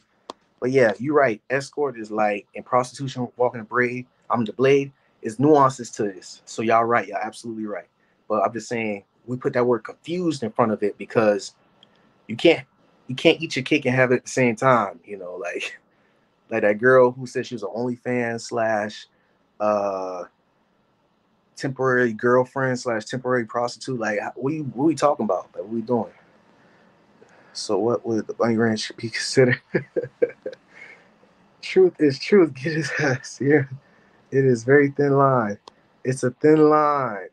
But yeah, you're right. Escort is like in prostitution, walking the braid. I'm the blade. Is nuances to this. So y'all right. Y'all absolutely right. But I'm just saying we put that word confused in front of it because you can't you can't eat your cake and have it at the same time. You know, like like that girl who said she was an OnlyFans slash uh temporary girlfriend slash temporary prostitute. Like what you what we talking about? Like what we doing? So what would the bunny ranch be considered? truth is truth. Get his ass here. It is very thin line. It's a thin line.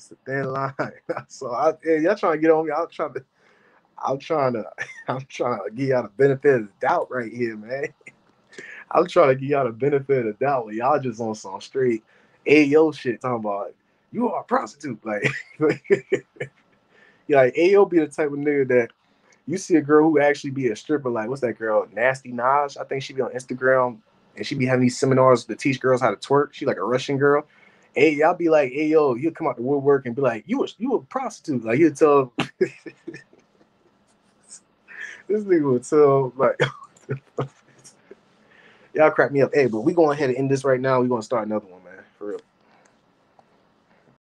It's a thin line. so I, y'all trying to get on me. I'm trying to. I'm trying to. I'm trying to give y'all the benefit of the doubt right here, man. I'm trying to give y'all the benefit of the doubt. But y'all just on some straight Ayo shit talking about you are a prostitute. Like, yeah, like Ayo be the type of nigga that you see a girl who actually be a stripper, like what's that girl? Nasty Naj. I think she be on Instagram and she be having these seminars to teach girls how to twerk. She like a Russian girl. Hey, y'all be like, hey yo, you'll come out the woodwork and be like, you was you a prostitute. Like you tell this nigga would tell like y'all crack me up. Hey, but we going ahead and end this right now. we gonna start another one, man. For real.